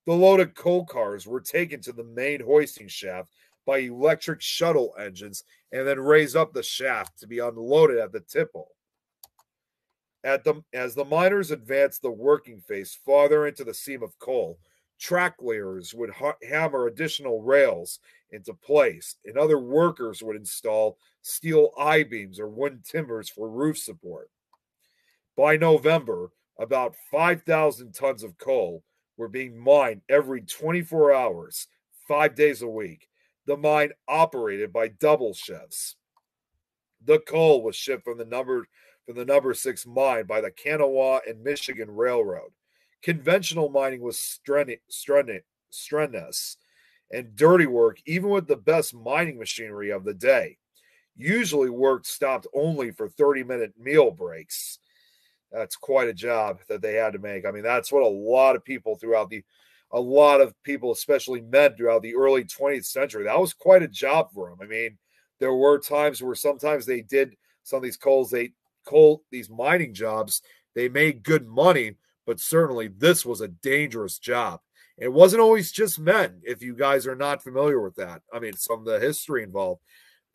[SPEAKER 1] The loaded coal cars were taken to the main hoisting shaft by electric shuttle engines and then raised up the shaft to be unloaded at the tipple. At the, as the miners advanced the working face farther into the seam of coal, track layers would ha- hammer additional rails into place, and other workers would install steel I beams or wooden timbers for roof support. By November, about 5,000 tons of coal were being mined every 24 hours, five days a week. The mine operated by double shifts. The coal was shipped from the number from the number six mine by the Kanawha and Michigan Railroad. Conventional mining was strenuous and dirty work, even with the best mining machinery of the day. Usually, work stopped only for 30 minute meal breaks. That's quite a job that they had to make. I mean, that's what a lot of people throughout the, a lot of people, especially men throughout the early 20th century, that was quite a job for them. I mean, there were times where sometimes they did some of these coals, they coal, these mining jobs, they made good money, but certainly this was a dangerous job. It wasn't always just men, if you guys are not familiar with that. I mean, some of the history involved.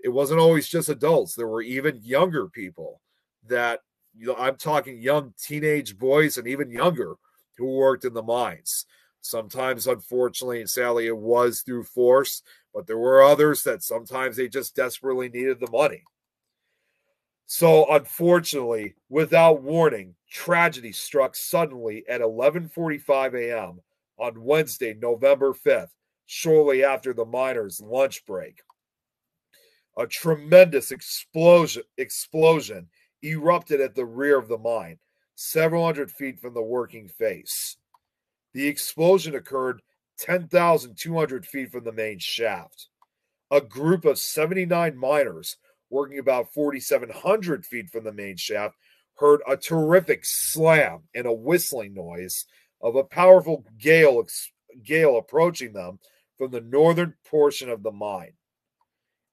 [SPEAKER 1] It wasn't always just adults. There were even younger people that, you know, I'm talking young teenage boys and even younger who worked in the mines. Sometimes, unfortunately and sadly, it was through force, but there were others that sometimes they just desperately needed the money. So, unfortunately, without warning, tragedy struck suddenly at 11:45 a.m. on Wednesday, November 5th, shortly after the miners' lunch break. A tremendous explosion explosion erupted at the rear of the mine, several hundred feet from the working face. The explosion occurred 10,200 feet from the main shaft. A group of 79 miners working about 4,700 feet from the main shaft, heard a terrific slam and a whistling noise of a powerful gale, gale approaching them from the northern portion of the mine.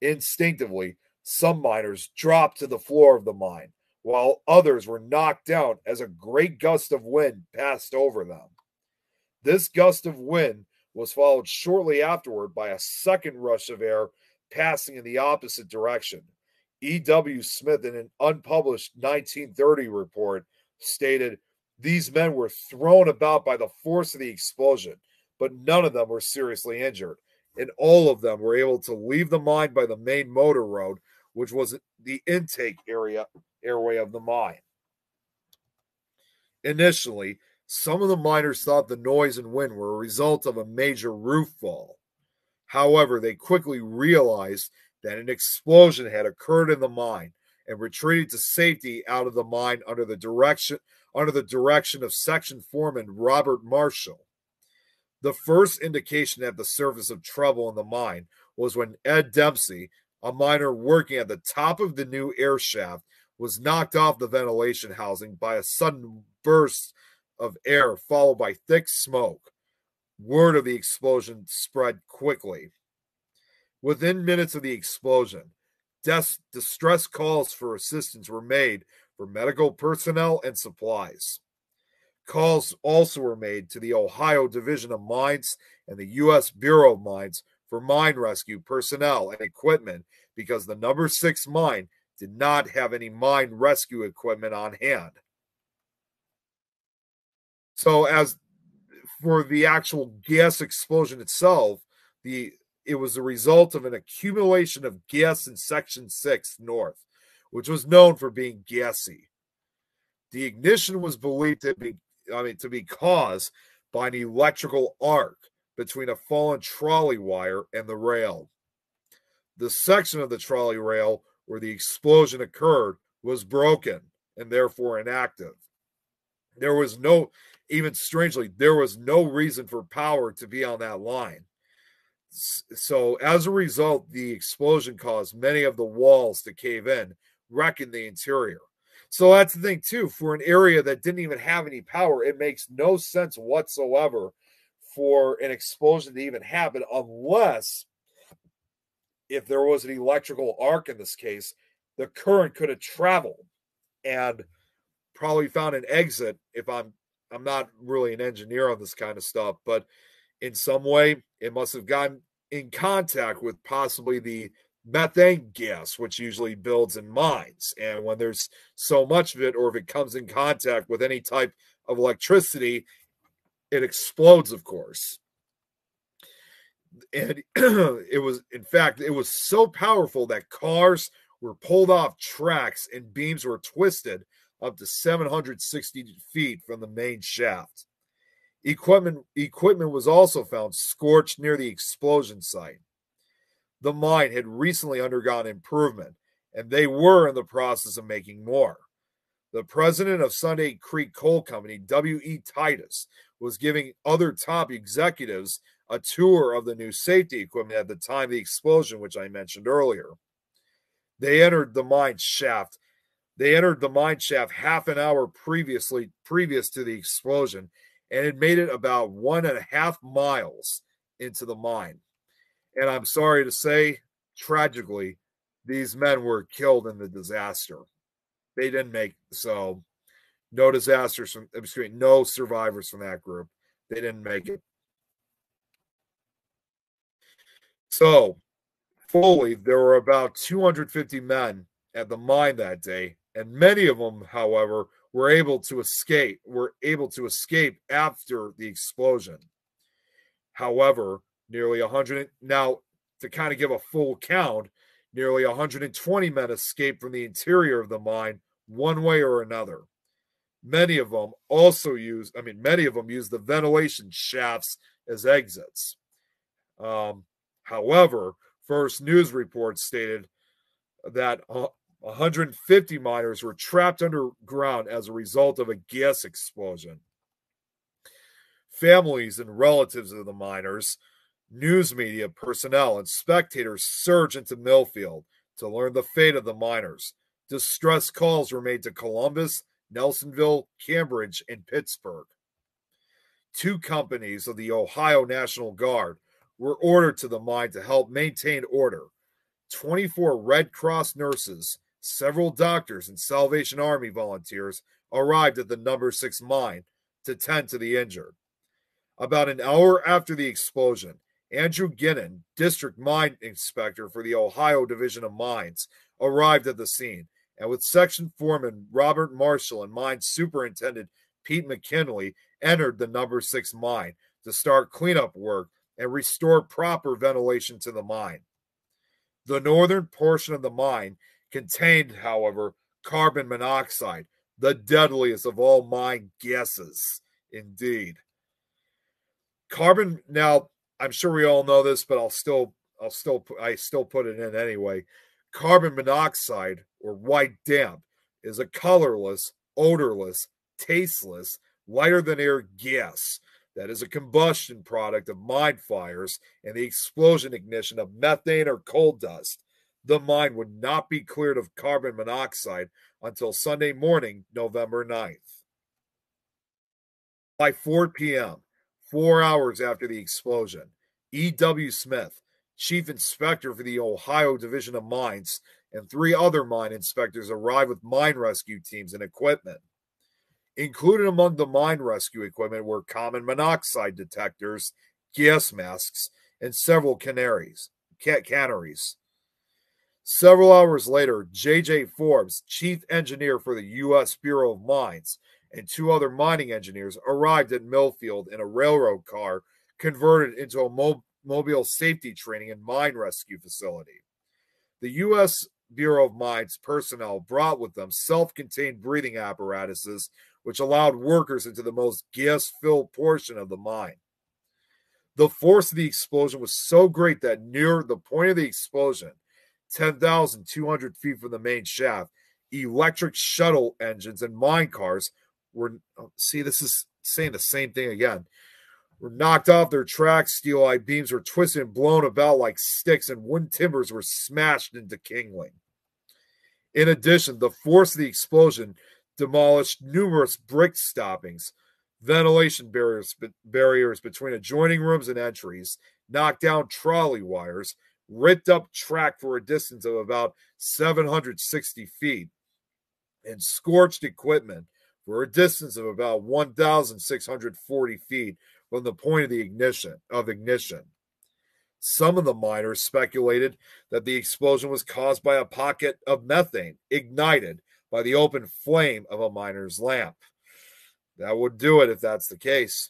[SPEAKER 1] Instinctively, Some miners dropped to the floor of the mine, while others were knocked down as a great gust of wind passed over them. This gust of wind was followed shortly afterward by a second rush of air passing in the opposite direction. E.W. Smith, in an unpublished 1930 report, stated these men were thrown about by the force of the explosion, but none of them were seriously injured, and all of them were able to leave the mine by the main motor road, which was the intake area airway of the mine. Initially, some of the miners thought the noise and wind were a result of a major roof fall. However, they quickly realized that an explosion had occurred in the mine and retreated to safety out of the mine under the direction under the direction of section foreman Robert Marshall. The first indication at the surface of trouble in the mine was when Ed Dempsey, a miner working at the top of the new air shaft, was knocked off the ventilation housing by a sudden burst of air followed by thick smoke. Word of the explosion spread quickly. Within minutes of the explosion, des- distress calls for assistance were made for medical personnel and supplies. Calls also were made to the Ohio Division of Mines and the U.S. Bureau of Mines for mine rescue personnel and equipment because the number six mine did not have any mine rescue equipment on hand. So, as for the actual gas explosion itself, the it was the result of an accumulation of gas in Section 6 North, which was known for being gassy. The ignition was believed to be, I mean, to be caused by an electrical arc between a fallen trolley wire and the rail. The section of the trolley rail where the explosion occurred was broken and therefore inactive. There was no, even strangely, there was no reason for power to be on that line. So, as a result, the explosion caused many of the walls to cave in, wrecking the interior. So, that's the thing, too. For an area that didn't even have any power, it makes no sense whatsoever for an explosion to even happen unless if there was an electrical arc in this case, the current could have traveled and probably found an exit if I'm I'm not really an engineer on this kind of stuff, but in some way it must have gotten in contact with possibly the methane gas, which usually builds in mines. And when there's so much of it, or if it comes in contact with any type of electricity, it explodes, of course and it was in fact it was so powerful that cars were pulled off tracks and beams were twisted up to 760 feet from the main shaft equipment equipment was also found scorched near the explosion site the mine had recently undergone improvement and they were in the process of making more the president of Sunday Creek Coal Company, W.E. Titus, was giving other top executives a tour of the new safety equipment at the time of the explosion, which I mentioned earlier. They entered the mine shaft. They entered the mine shaft half an hour previously, previous to the explosion, and had made it about one and a half miles into the mine. And I'm sorry to say, tragically, these men were killed in the disaster. They didn't make so no disasters from excuse me, no survivors from that group. They didn't make it. So, fully, there were about 250 men at the mine that day, and many of them, however, were able to escape. Were able to escape after the explosion. However, nearly 100 now to kind of give a full count, nearly 120 men escaped from the interior of the mine one way or another. Many of them also use, I mean, many of them use the ventilation shafts as exits. Um, However, first news reports stated that 150 miners were trapped underground as a result of a gas explosion. Families and relatives of the miners, news media personnel, and spectators surged into Millfield to learn the fate of the miners. Distress calls were made to Columbus, Nelsonville, Cambridge, and Pittsburgh. Two companies of the Ohio National Guard were ordered to the mine to help maintain order. 24 Red Cross nurses, several doctors, and Salvation Army volunteers arrived at the number six mine to tend to the injured. About an hour after the explosion, Andrew Ginnon, district mine inspector for the Ohio Division of Mines, arrived at the scene, and with section foreman Robert Marshall and mine superintendent Pete McKinley entered the number six mine to start cleanup work and restore proper ventilation to the mine. The northern portion of the mine contained, however, carbon monoxide, the deadliest of all mine gases, indeed. Carbon now, I'm sure we all know this, but I'll still I'll still I still put it in anyway. Carbon monoxide or white damp is a colorless, odorless, tasteless, lighter than air gas that is a combustion product of mine fires and the explosion ignition of methane or coal dust. The mine would not be cleared of carbon monoxide until Sunday morning, November 9th. By 4 p.m., four hours after the explosion, E.W. Smith, chief inspector for the Ohio Division of Mines, and three other mine inspectors arrived with mine rescue teams and equipment. Included among the mine rescue equipment were carbon monoxide detectors, gas masks, and several canaries, canneries. Several hours later, J.J. Forbes, chief engineer for the U.S. Bureau of Mines, and two other mining engineers arrived at Millfield in a railroad car converted into a mobile safety training and mine rescue facility. The U.S. Bureau of Mines personnel brought with them self contained breathing apparatuses which allowed workers into the most gas filled portion of the mine. The force of the explosion was so great that near the point of the explosion, 10,200 feet from the main shaft, electric shuttle engines and mine cars were. Oh, see, this is saying the same thing again. Were knocked off their tracks, steel eye beams were twisted and blown about like sticks, and wooden timbers were smashed into kingling. In addition, the force of the explosion demolished numerous brick stoppings, ventilation barriers, barriers between adjoining rooms and entries, knocked down trolley wires, ripped up track for a distance of about 760 feet, and scorched equipment for a distance of about 1,640 feet from the point of the ignition of ignition. Some of the miners speculated that the explosion was caused by a pocket of methane ignited by the open flame of a miner's lamp. That would do it if that's the case.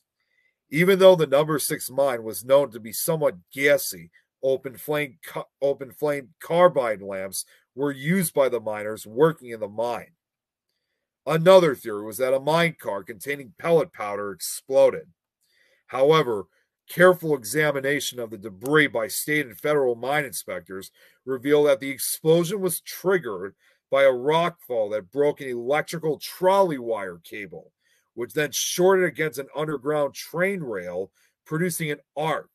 [SPEAKER 1] Even though the number six mine was known to be somewhat gassy, open flame open flame carbide lamps were used by the miners working in the mine. Another theory was that a mine car containing pellet powder exploded. However, careful examination of the debris by state and federal mine inspectors revealed that the explosion was triggered by a rock fall that broke an electrical trolley wire cable, which then shorted against an underground train rail, producing an arc,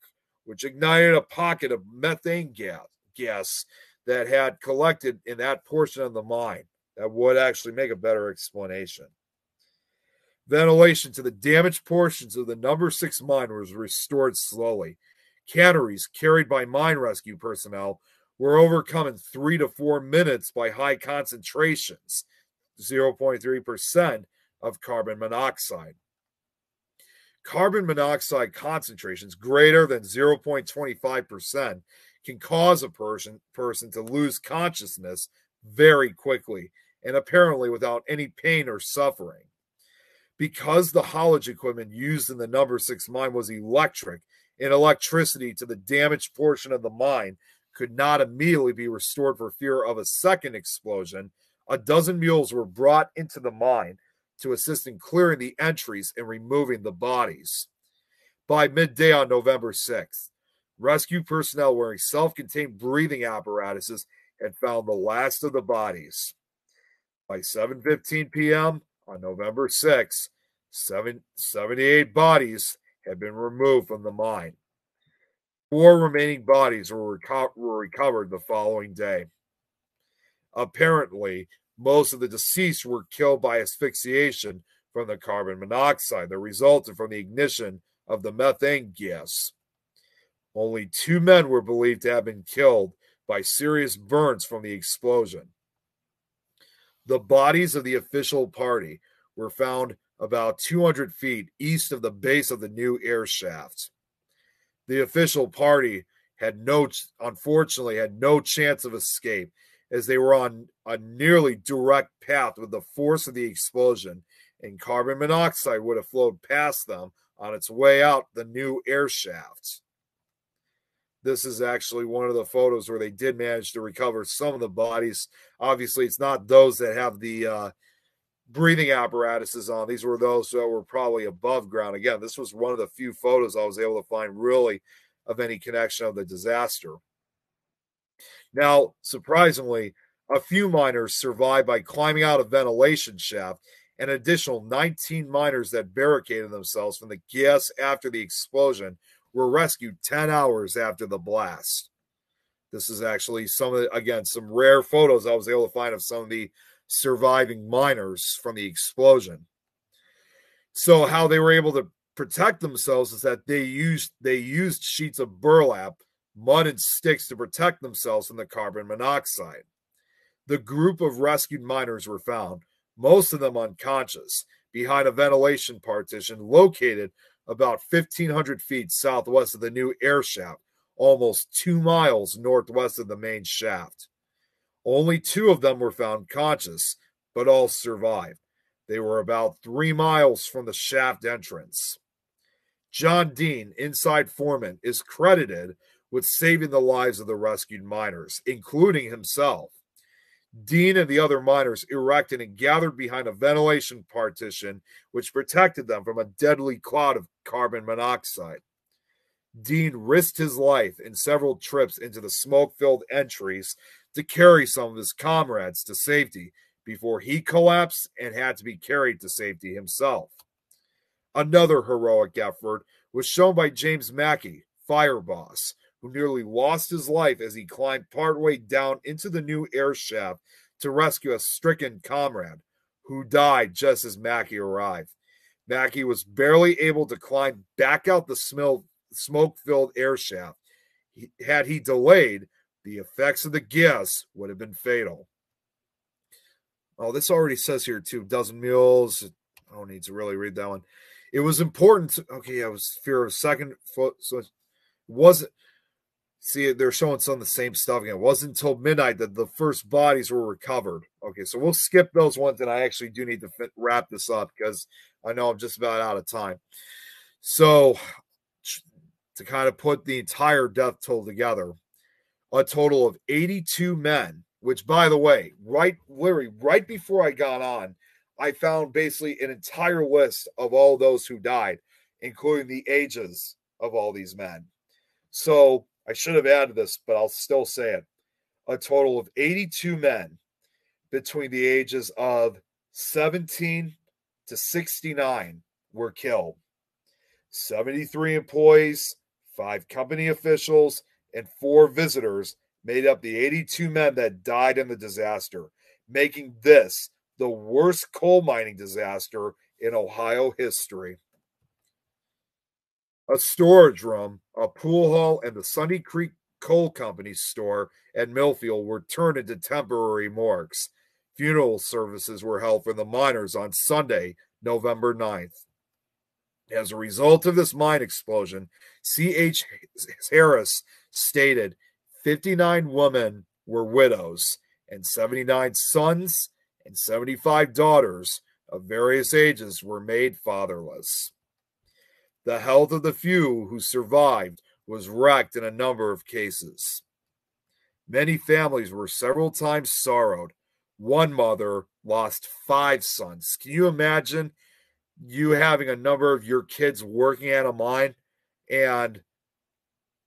[SPEAKER 1] which ignited a pocket of methane gas, gas that had collected in that portion of the mine. That would actually make a better explanation. Ventilation to the damaged portions of the number six mine was restored slowly. Canneries carried by mine rescue personnel were overcome in three to four minutes by high concentrations, 0.3% of carbon monoxide. Carbon monoxide concentrations greater than 0.25% can cause a person, person to lose consciousness very quickly and apparently without any pain or suffering. Because the haulage equipment used in the number six mine was electric and electricity to the damaged portion of the mine could not immediately be restored for fear of a second explosion, a dozen mules were brought into the mine to assist in clearing the entries and removing the bodies. By midday on November 6th, rescue personnel wearing self contained breathing apparatuses had found the last of the bodies. By 7:15 p.m. on November 6th, 78 bodies had been removed from the mine. Four remaining bodies were, reco- were recovered the following day. Apparently, most of the deceased were killed by asphyxiation from the carbon monoxide that resulted from the ignition of the methane gas. Only two men were believed to have been killed by serious burns from the explosion. The bodies of the official party were found about 200 feet east of the base of the new air shaft. The official party had no, unfortunately, had no chance of escape as they were on a nearly direct path with the force of the explosion, and carbon monoxide would have flowed past them on its way out the new air shaft. This is actually one of the photos where they did manage to recover some of the bodies. Obviously, it's not those that have the uh, breathing apparatuses on. These were those that were probably above ground. Again, this was one of the few photos I was able to find really of any connection of the disaster. Now, surprisingly, a few miners survived by climbing out a ventilation shaft. An additional 19 miners that barricaded themselves from the gas after the explosion were rescued 10 hours after the blast. This is actually some of the, again, some rare photos I was able to find of some of the surviving miners from the explosion. So how they were able to protect themselves is that they used they used sheets of burlap, mud and sticks to protect themselves from the carbon monoxide. The group of rescued miners were found, most of them unconscious, behind a ventilation partition located about 1500 feet southwest of the new air shaft, almost 2 miles northwest of the main shaft. Only two of them were found conscious, but all survived. They were about three miles from the shaft entrance. John Dean, inside foreman, is credited with saving the lives of the rescued miners, including himself. Dean and the other miners erected and gathered behind a ventilation partition which protected them from a deadly cloud of carbon monoxide. Dean risked his life in several trips into the smoke filled entries to carry some of his comrades to safety before he collapsed and had to be carried to safety himself. Another heroic effort was shown by James Mackey, fire boss, who nearly lost his life as he climbed partway down into the new air shaft to rescue a stricken comrade who died just as Mackey arrived. Mackey was barely able to climb back out the smoke filled air shaft. Had he delayed, the effects of the gas would have been fatal. Oh, this already says here two Dozen mules. I don't need to really read that one. It was important. To, okay, I was fear of second foot. So it wasn't. See, they're showing some of the same stuff again. It wasn't until midnight that the first bodies were recovered. Okay, so we'll skip those ones, and I actually do need to fit, wrap this up because I know I'm just about out of time. So, to kind of put the entire death toll together, a total of 82 men, which by the way, right literally right before I got on, I found basically an entire list of all those who died, including the ages of all these men. So I should have added this, but I'll still say it. A total of 82 men between the ages of 17 to 69 were killed. 73 employees, five company officials, and four visitors made up the 82 men that died in the disaster, making this the worst coal mining disaster in Ohio history. A storage room, a pool hall, and the Sunday Creek Coal Company store at Millfield were turned into temporary morgues. Funeral services were held for the miners on Sunday, November 9th. As a result of this mine explosion, C.H. Harris stated 59 women were widows, and 79 sons and 75 daughters of various ages were made fatherless. The health of the few who survived was wrecked in a number of cases. Many families were several times sorrowed. One mother lost five sons. Can you imagine you having a number of your kids working at a mine and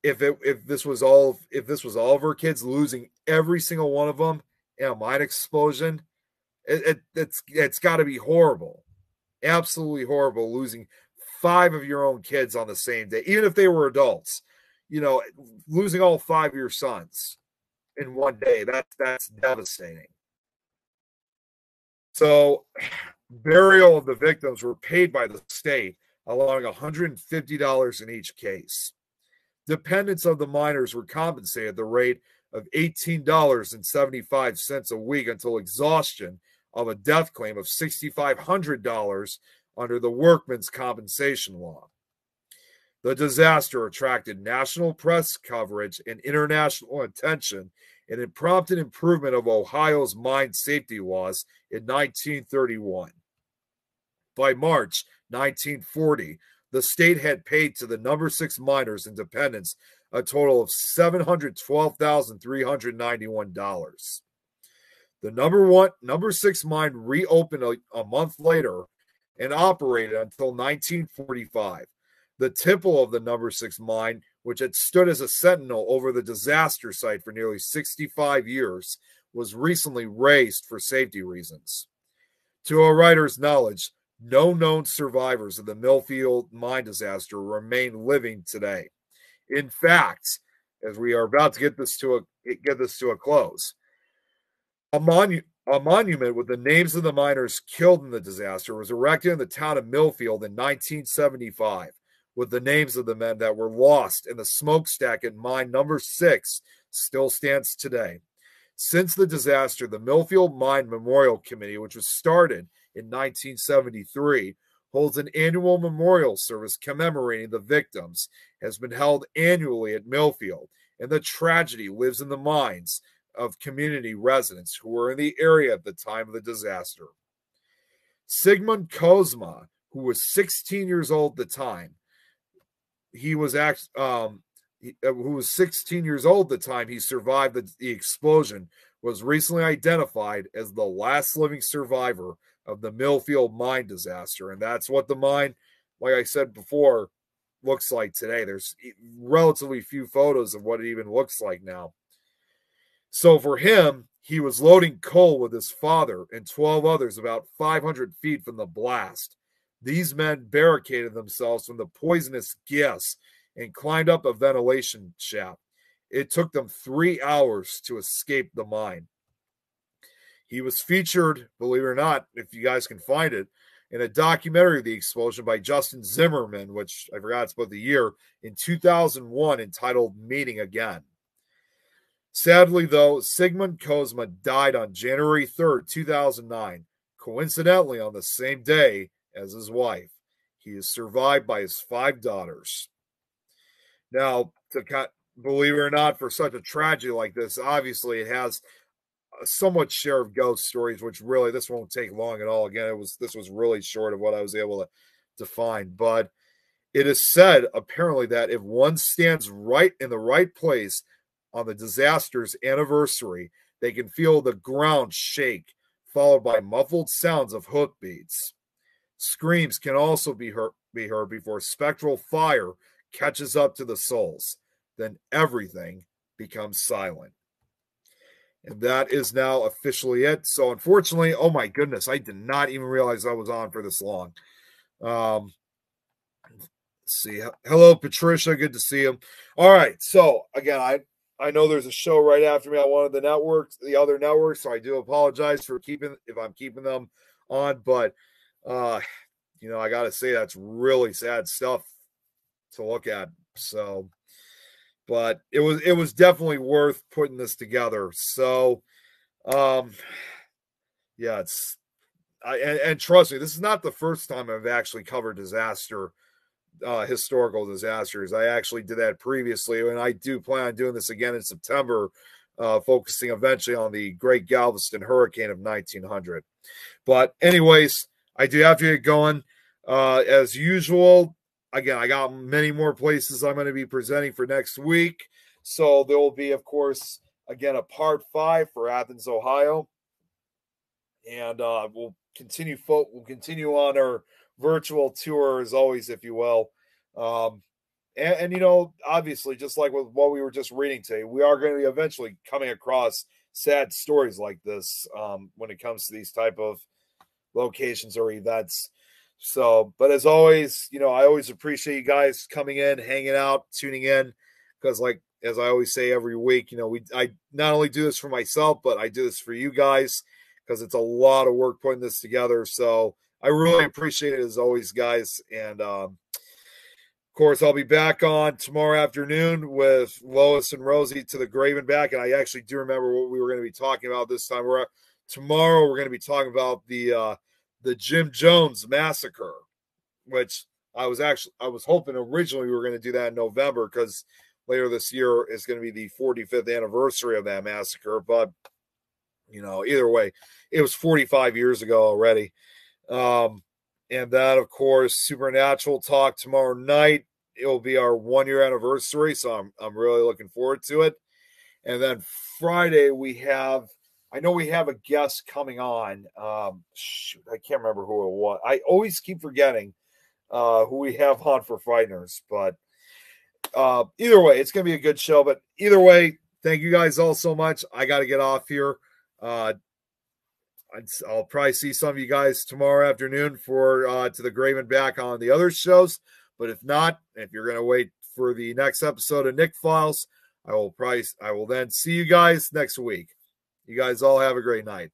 [SPEAKER 1] if it if this was all if this was all of her kids losing every single one of them in a mine explosion, it, it it's it's got to be horrible, absolutely horrible losing five of your own kids on the same day, even if they were adults. You know, losing all five of your sons in one day that's that's devastating. So, burial of the victims were paid by the state, allowing $150 in each case. Dependents of the miners were compensated at the rate of $18.75 a week until exhaustion of a death claim of $6,500 under the workman's compensation law. The disaster attracted national press coverage and international attention, and it prompted improvement of Ohio's mine safety laws in 1931. By March 1940, the state had paid to the number six miners and dependents a total of $712,391. The number one, number six mine reopened a, a month later and operated until 1945. The tipple of the number six mine, which had stood as a sentinel over the disaster site for nearly 65 years, was recently razed for safety reasons. To a writer's knowledge, no known survivors of the Millfield mine disaster remain living today. In fact, as we are about to get this to a get this to a close, a, monu- a monument with the names of the miners killed in the disaster was erected in the town of Millfield in 1975 with the names of the men that were lost in the smokestack at mine number six still stands today. Since the disaster, the Millfield Mine Memorial Committee, which was started in 1973, holds an annual memorial service commemorating the victims, has been held annually at Millfield, and the tragedy lives in the minds of community residents who were in the area at the time of the disaster. Sigmund Kozma, who was 16 years old at the time, he was act, um, he, uh, who was 16 years old at the time he survived the, the explosion, was recently identified as the last living survivor of the Millfield mine disaster. And that's what the mine, like I said before, looks like today. There's relatively few photos of what it even looks like now. So for him, he was loading coal with his father and 12 others about 500 feet from the blast. These men barricaded themselves from the poisonous gas and climbed up a ventilation shaft. It took them three hours to escape the mine. He was featured, believe it or not, if you guys can find it, in a documentary of the explosion by Justin Zimmerman, which I forgot it's about the year, in 2001, entitled Meeting Again. Sadly, though, Sigmund Kozma died on January 3rd, 2009, coincidentally on the same day as his wife. He is survived by his five daughters. Now, to believe it or not, for such a tragedy like this, obviously it has somewhat share of ghost stories, which really this won't take long at all. Again, it was this was really short of what I was able to, to find, but it is said apparently that if one stands right in the right place on the disaster's anniversary, they can feel the ground shake, followed by muffled sounds of hoofbeats. Screams can also be heard, be heard before spectral fire catches up to the souls. Then everything becomes silent. And that is now officially it. So, unfortunately, oh my goodness, I did not even realize I was on for this long. Um, see. Hello, Patricia. Good to see you. All right. So, again, I I know there's a show right after me on one of the networks, the other networks. So I do apologize for keeping if I'm keeping them on, but uh, you know, I got to say that's really sad stuff to look at. So, but it was it was definitely worth putting this together. So, um, yeah, it's I and, and trust me, this is not the first time I've actually covered disaster, uh, historical disasters. I actually did that previously, and I do plan on doing this again in September. Uh, focusing eventually on the Great Galveston Hurricane of 1900. But, anyways, I do have to get going. Uh, as usual, again, I got many more places I'm going to be presenting for next week. So there will be, of course, again, a part five for Athens, Ohio. And uh, we'll continue fo- we'll continue on our virtual tour as always, if you will. Um, and, and, you know, obviously, just like with what we were just reading today, we are going to be eventually coming across sad stories like this um, when it comes to these type of locations or events. So, but as always, you know, I always appreciate you guys coming in, hanging out, tuning in, because like as I always say every week, you know, we I not only do this for myself, but I do this for you guys because it's a lot of work putting this together. So I really appreciate it as always, guys. And um, Of course, I'll be back on tomorrow afternoon with Lois and Rosie to the grave and back. And I actually do remember what we were going to be talking about this time. We're tomorrow. We're going to be talking about the uh, the Jim Jones massacre, which I was actually I was hoping originally we were going to do that in November because later this year is going to be the 45th anniversary of that massacre. But you know, either way, it was 45 years ago already. Um, and that, of course, Supernatural talk tomorrow night. It will be our one year anniversary, so I'm I'm really looking forward to it. And then Friday we have, I know we have a guest coming on. Um, shoot, I can't remember who it was. I always keep forgetting uh, who we have on for Frighteners, but uh, either way, it's going to be a good show. But either way, thank you guys all so much. I got to get off here. Uh, I'll probably see some of you guys tomorrow afternoon for uh, to the grave and back on the other shows. But if not, if you're going to wait for the next episode of Nick Files, I will probably I will then see you guys next week. You guys all have a great night.